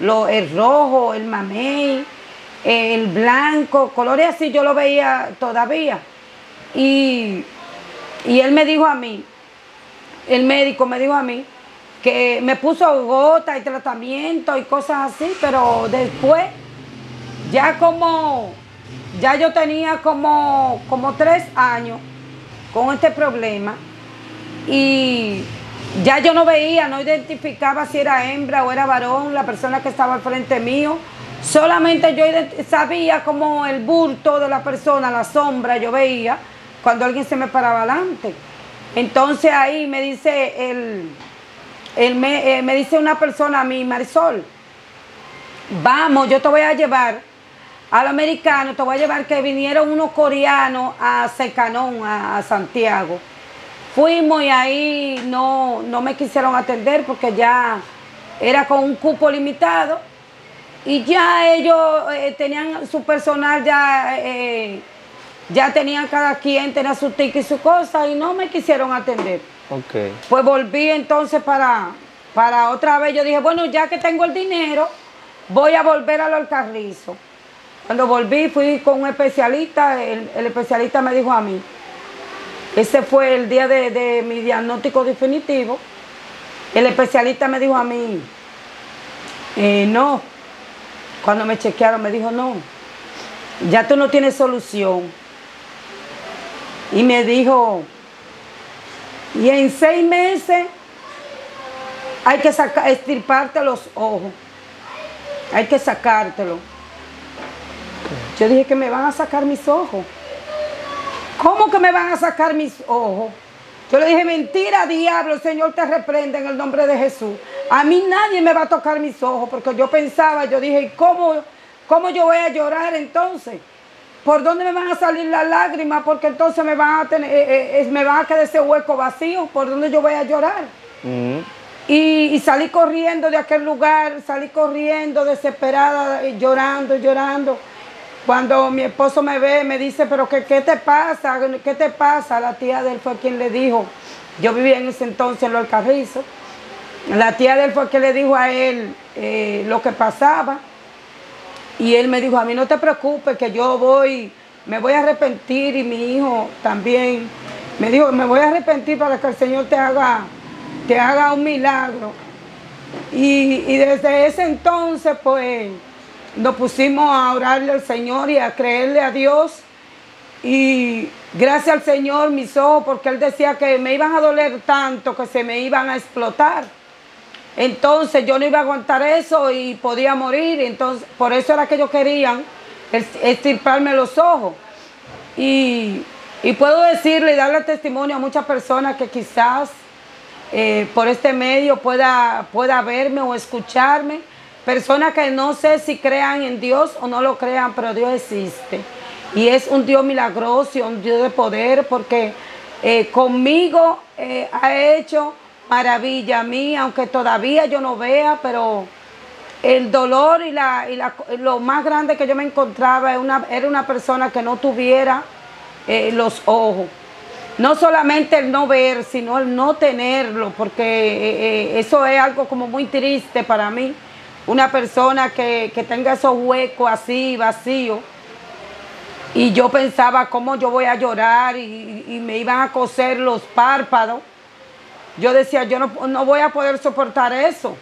lo, el rojo, el mamey, el blanco, colores así yo lo veía todavía. Y y él me dijo a mí, el médico me dijo a mí, que me puso gota y tratamiento y cosas así, pero después, ya como, ya yo tenía como, como tres años con este problema y ya yo no veía, no identificaba si era hembra o era varón la persona que estaba al frente mío. Solamente yo sabía como el bulto de la persona, la sombra, yo veía cuando alguien se me paraba adelante. Entonces ahí me dice el, me, eh, me, dice una persona a mí, Marisol, vamos, yo te voy a llevar al americano, te voy a llevar que vinieron unos coreanos a Secanón, a, Santiago. Fuimos y ahí no, no me quisieron atender porque ya era con un cupo limitado y ya ellos eh, tenían su personal ya eh, ya tenían cada quien, tenía su ticket y su cosa y no me quisieron atender. Okay. Pues volví entonces para, para otra vez. Yo dije, bueno, ya que tengo el dinero, voy a volver a los carrizos. Cuando volví fui con un especialista, el, especialista me dijo a mí, ese fue el día de, mi diagnóstico definitivo, el especialista me dijo a mí, eh, no, cuando me chequearon me dijo, no, ya tú no tienes solución y me dijo, y en seis meses hay que sacar, estirparte los ojos. Hay que sacártelo. Yo dije que me van a sacar mis ojos. ¿Cómo que me van a sacar mis ojos? Yo le dije, mentira, diablo, el Señor te reprende en el nombre de Jesús. A mí nadie me va a tocar mis ojos, porque yo pensaba, yo dije, ¿cómo, cómo yo voy a llorar entonces? ¿Por dónde me van a salir las lágrimas? Porque entonces me van a tener, eh, eh, me va a quedar ese hueco vacío. ¿Por dónde yo voy a llorar? Mm. Y, salí corriendo de aquel lugar, salí corriendo desesperada, llorando, llorando. Cuando mi esposo me ve, me dice, pero ¿qué, qué te pasa? ¿Qué te pasa? La tía de él fue quien le dijo. Yo vivía en ese entonces en Los Carrizos. La tía de él fue quien le dijo a él eh, lo que pasaba. Y él me dijo, a mí no te preocupes, que yo voy, me voy a arrepentir y mi hijo también. Me dijo, me voy a arrepentir para que el Señor te haga, te haga un milagro. Y, desde ese entonces, pues, nos pusimos a orarle al Señor y a creerle a Dios. Y gracias al Señor, mis ojos, porque Él decía que me iban a doler tanto que se me iban a explotar. Entonces yo no iba a aguantar eso y podía morir. Entonces, por eso era que ellos querían estirparme los ojos. Y, puedo decirle y darle testimonio a muchas personas que quizás eh, por este medio pueda, pueda verme o escucharme. Personas que no sé si crean en Dios o no lo crean, pero Dios existe. Y es un Dios milagroso, un Dios de poder, porque eh, conmigo eh, ha hecho maravilla a mí, aunque todavía yo no vea, pero el dolor y, la, lo más grande que yo me encontraba era una, era una persona que no tuviera eh, los ojos. No solamente el no ver, sino el no tenerlo, porque eso es algo como muy triste para mí. Una persona que, tenga esos huecos así, vacíos. Y yo pensaba cómo yo voy a llorar y, me iban a coser los párpados yo decía, yo no, voy a poder soportar eso.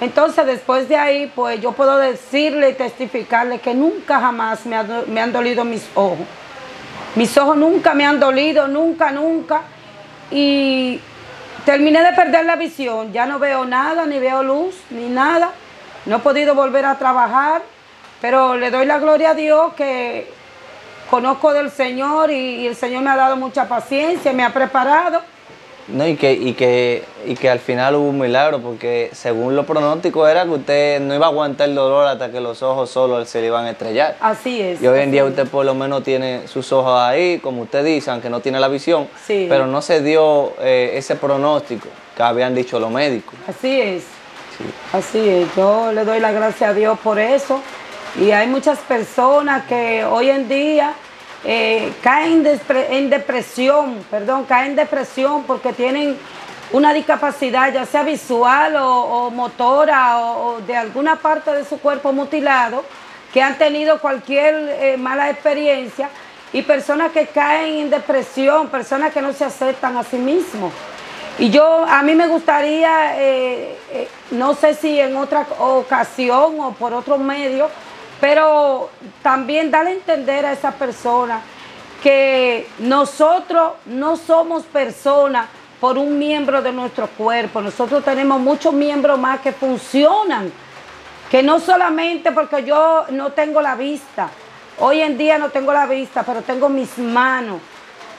Entonces después de ahí, pues yo puedo decirle y testificarle que nunca jamás me, me, han dolido mis ojos. Mis ojos nunca me han dolido, nunca, nunca. Y terminé de perder la visión. Ya no veo nada, ni veo luz, ni nada. No he podido volver a trabajar, pero le doy la gloria a Dios que conozco del Señor y, y el Señor me ha dado mucha paciencia, me ha preparado no, y que, y, que, y que al final hubo un milagro, porque según los pronósticos era que usted no iba a aguantar el dolor hasta que los ojos solo se le iban a estrellar. Así es. Y hoy en día usted por lo menos tiene sus ojos ahí, como usted dice, aunque no tiene la visión, pero no se dio eh, ese pronóstico que habían dicho los médicos. Así es. Así es. Yo le doy la gracia a Dios por eso. Y hay muchas personas que hoy en día eh, caen en depresión, perdón, caen en depresión porque tienen una discapacidad, ya sea visual o, motora o, de alguna parte de su cuerpo mutilado, que han tenido cualquier eh, mala experiencia y personas que caen en depresión, personas que no se aceptan a sí mismos. Y yo, a mí me gustaría, eh, no sé si en otra ocasión o por otro medio, pero también darle a entender a esa persona que nosotros no somos personas por un miembro de nuestro cuerpo. Nosotros tenemos muchos miembros más que funcionan. Que no solamente porque yo no tengo la vista. Hoy en día no tengo la vista, pero tengo mis manos.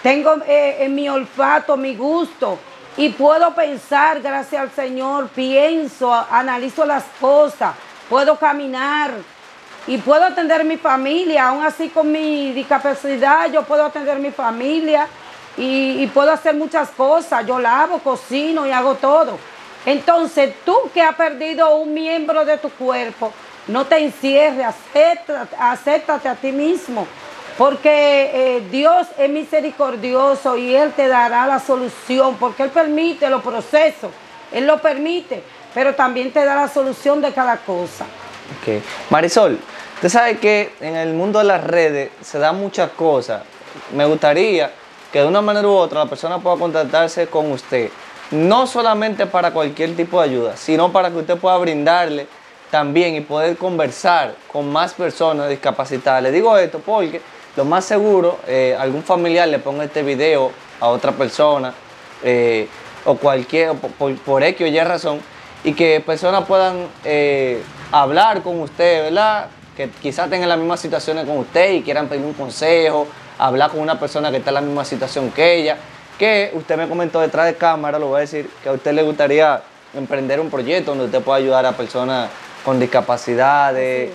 Tengo eh, mi olfato, mi gusto. Y puedo pensar, gracias al Señor, pienso, analizo las cosas, puedo caminar, y puedo atender mi familia, aún así con mi discapacidad yo puedo atender mi familia y, puedo hacer muchas cosas, yo lavo, cocino y hago todo. Entonces tú que has perdido un miembro de tu cuerpo, no te encierres, acéptate, a ti mismo, porque eh, Dios es misericordioso y Él te dará la solución, porque Él permite los procesos, Él lo permite, pero también te da la solución de cada cosa. Okay. Marisol, Usted sabe que en el mundo de las redes se da muchas cosas. Me gustaría que de una manera u otra la persona pueda contactarse con usted. No solamente para cualquier tipo de ayuda, sino para que usted pueda brindarle también y poder conversar con más personas discapacitadas. Le digo esto porque lo más seguro, eh, algún familiar le ponga este video a otra persona eh, o cualquier, por, por, X o Y razón, y que personas puedan eh, hablar con usted, ¿verdad? que quizás tengan las mismas situaciones con usted y quieran pedir un consejo, hablar con una persona que está en la misma situación que ella, que usted me comentó detrás de cámara, lo voy a decir, que a usted le gustaría emprender un proyecto donde usted pueda ayudar a personas con discapacidades,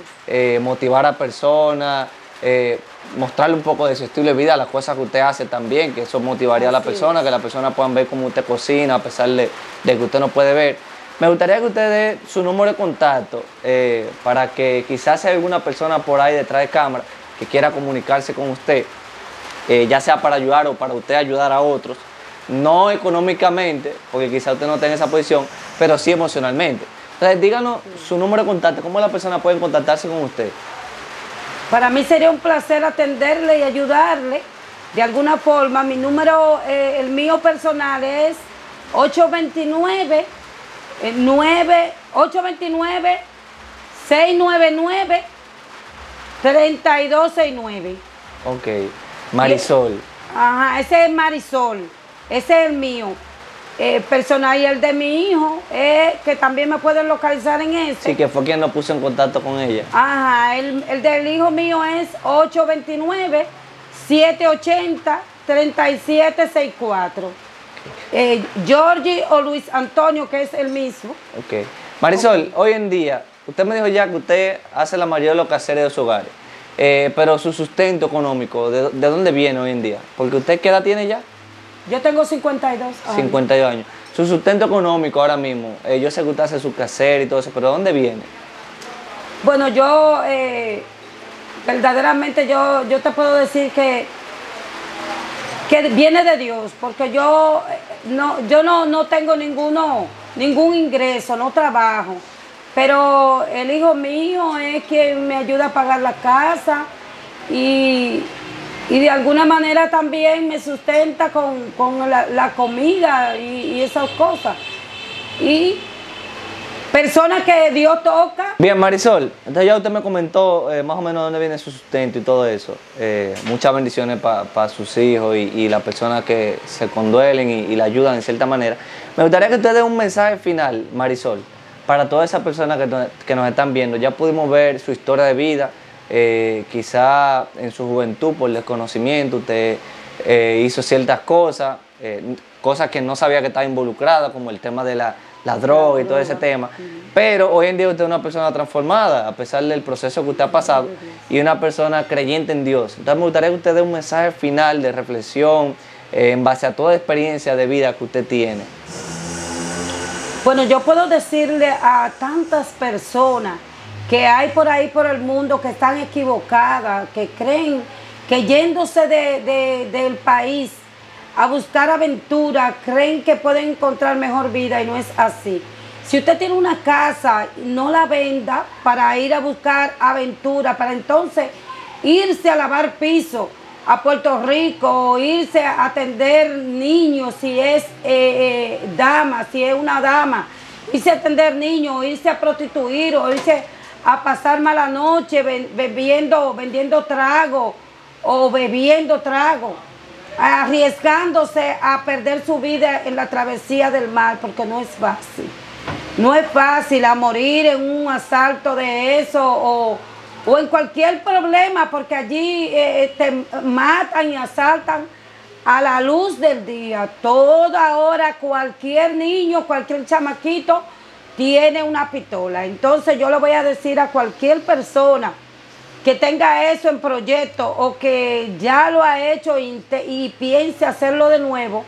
motivar a personas, eh, mostrarle un poco de su estilo de vida, las cosas que usted hace también, que eso motivaría a la persona, que la persona puedan ver cómo usted cocina, a pesar de, de que usted no puede ver. Me gustaría que usted dé su número de contacto eh, para que quizás hay alguna persona por ahí detrás de cámara que quiera comunicarse con usted, eh, ya sea para ayudar o para usted ayudar a otros, no económicamente, porque quizás usted no tenga esa posición, pero sí emocionalmente. Entonces, díganos su número de contacto, cómo la persona puede contactarse con usted. Para mí sería un placer atenderle y ayudarle de alguna forma. Mi número, eh, el mío personal es 829 9, 829 699 3269. Ok. Marisol. ajá, ese es Marisol. Ese es el mío. Eh, personal y el de mi hijo, eh, que también me pueden localizar en ese. Sí, que fue quien nos puso en contacto con ella. Ajá, el, el del hijo mío es 829-780-3764. Eh, Georgie o Luis Antonio, que es el mismo. Ok. Marisol, hoy en día, usted me dijo ya que usted hace la mayoría de los quehaceres de su hogar, eh, pero su sustento económico, ¿de, de dónde viene hoy en día? Porque usted, ¿qué edad tiene ya? Yo tengo 52 años. 52 años. Su sustento económico ahora mismo, eh, yo sé que usted hace su quehacer y todo eso, pero ¿de dónde viene? Bueno, yo eh, verdaderamente yo, yo te puedo decir que, que viene de Dios, porque yo eh, no, yo no, no tengo ninguno, ningún ingreso, no trabajo. Pero el hijo mío es quien me ayuda a pagar la casa y, y de alguna manera también me sustenta con, con la, la comida y, y esas cosas. Y personas que Dios toca. Bien, Marisol, entonces ya usted me comentó eh, más o menos dónde viene su sustento y todo eso. Eh, muchas bendiciones para sus hijos y, y las personas que se conduelen y, y la ayudan en cierta manera. Me gustaría que usted dé un mensaje final, Marisol, para todas esas personas que, que nos están viendo. Ya pudimos ver su historia de vida, eh, quizá en su juventud, por desconocimiento, usted eh, hizo ciertas cosas, eh, cosas que no sabía que estaba involucrada, como el tema de la, la droga y todo ese tema. Pero hoy en día usted es una persona transformada, a pesar del proceso que usted ha pasado, y una persona creyente en Dios. Entonces me gustaría que usted dé un mensaje final de reflexión eh, en base a toda experiencia de vida que usted tiene. Bueno, yo puedo decirle a tantas personas que hay por ahí por el mundo que están equivocadas, que creen que yéndose de- de- del país a buscar aventura, creen que pueden encontrar mejor vida y no es así. Si usted tiene una casa, no la venda para ir a buscar aventura, para entonces irse a lavar piso a Puerto Rico, irse a atender niños si es eh, eh, dama, si es una dama, irse a atender niños, irse a prostituir o irse a pasar mala noche bebiendo, vendiendo trago o bebiendo trago, arriesgándose a perder su vida en la travesía del mar, porque no es fácil. No es fácil a morir en un asalto de eso o, o en cualquier problema, porque allí eh, te matan y asaltan a la luz del día. Toda hora cualquier niño, cualquier chamaquito tiene una pistola. Entonces yo le voy a decir a cualquier persona que tenga eso en proyecto o que ya lo ha hecho y, piense hacerlo de nuevo,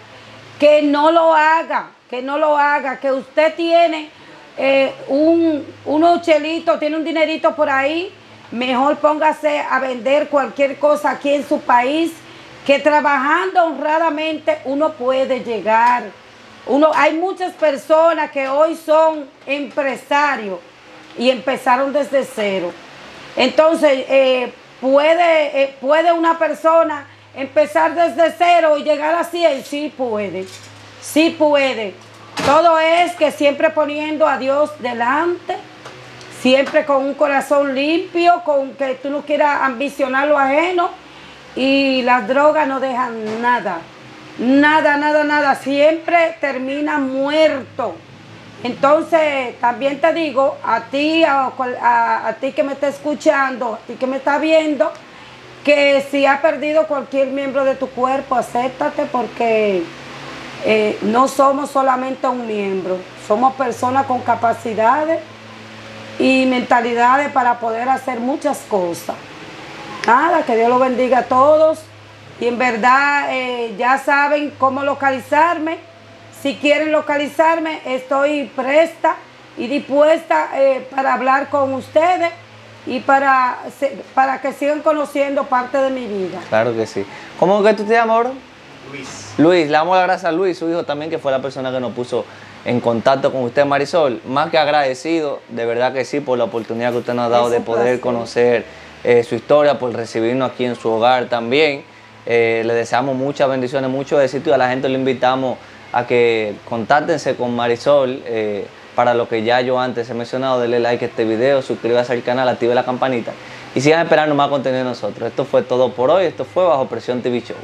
que no lo haga, que no lo haga, que usted tiene eh, un, unos tiene un dinerito por ahí, mejor póngase a vender cualquier cosa aquí en su país, que trabajando honradamente uno puede llegar. Uno, hay muchas personas que hoy son empresarios y empezaron desde cero. Entonces, eh, puede, eh, puede una persona empezar desde cero y llegar a 100, sí puede, sí puede. Todo es que siempre poniendo a Dios delante, siempre con un corazón limpio, con que tú no quieras ambicionar lo ajeno y las drogas no dejan nada, nada, nada, nada, siempre termina muerto. Entonces, también te digo, a ti, a, a- a ti que me está escuchando, a ti que me está viendo, que si has perdido cualquier miembro de tu cuerpo, acéptate porque eh, no somos solamente un miembro, somos personas con capacidades y mentalidades para poder hacer muchas cosas. Nada, que Dios los bendiga a todos. Y en verdad eh, ya saben cómo localizarme. Si quieren localizarme, estoy presta y dispuesta eh, para hablar con ustedes y para, para que sigan conociendo parte de mi vida. Claro que sí. ¿Cómo que tú te llamas? Luis. Luis, le damos las gracias a Luis, su hijo también, que fue la persona que nos puso en contacto con usted, Marisol. Más que agradecido, de verdad que sí, por la oportunidad que usted nos ha dado Es de poder placer. conocer eh, su historia, por recibirnos aquí en su hogar también. Eh, le deseamos muchas bendiciones, mucho éxito y a la gente le invitamos a que contáctense con Marisol. eh, para lo que ya yo antes he mencionado, denle like a este video, suscríbase al canal, active la campanita y sigan esperando más contenido de nosotros. Esto fue todo por hoy, esto fue Bajo Presión TV Show.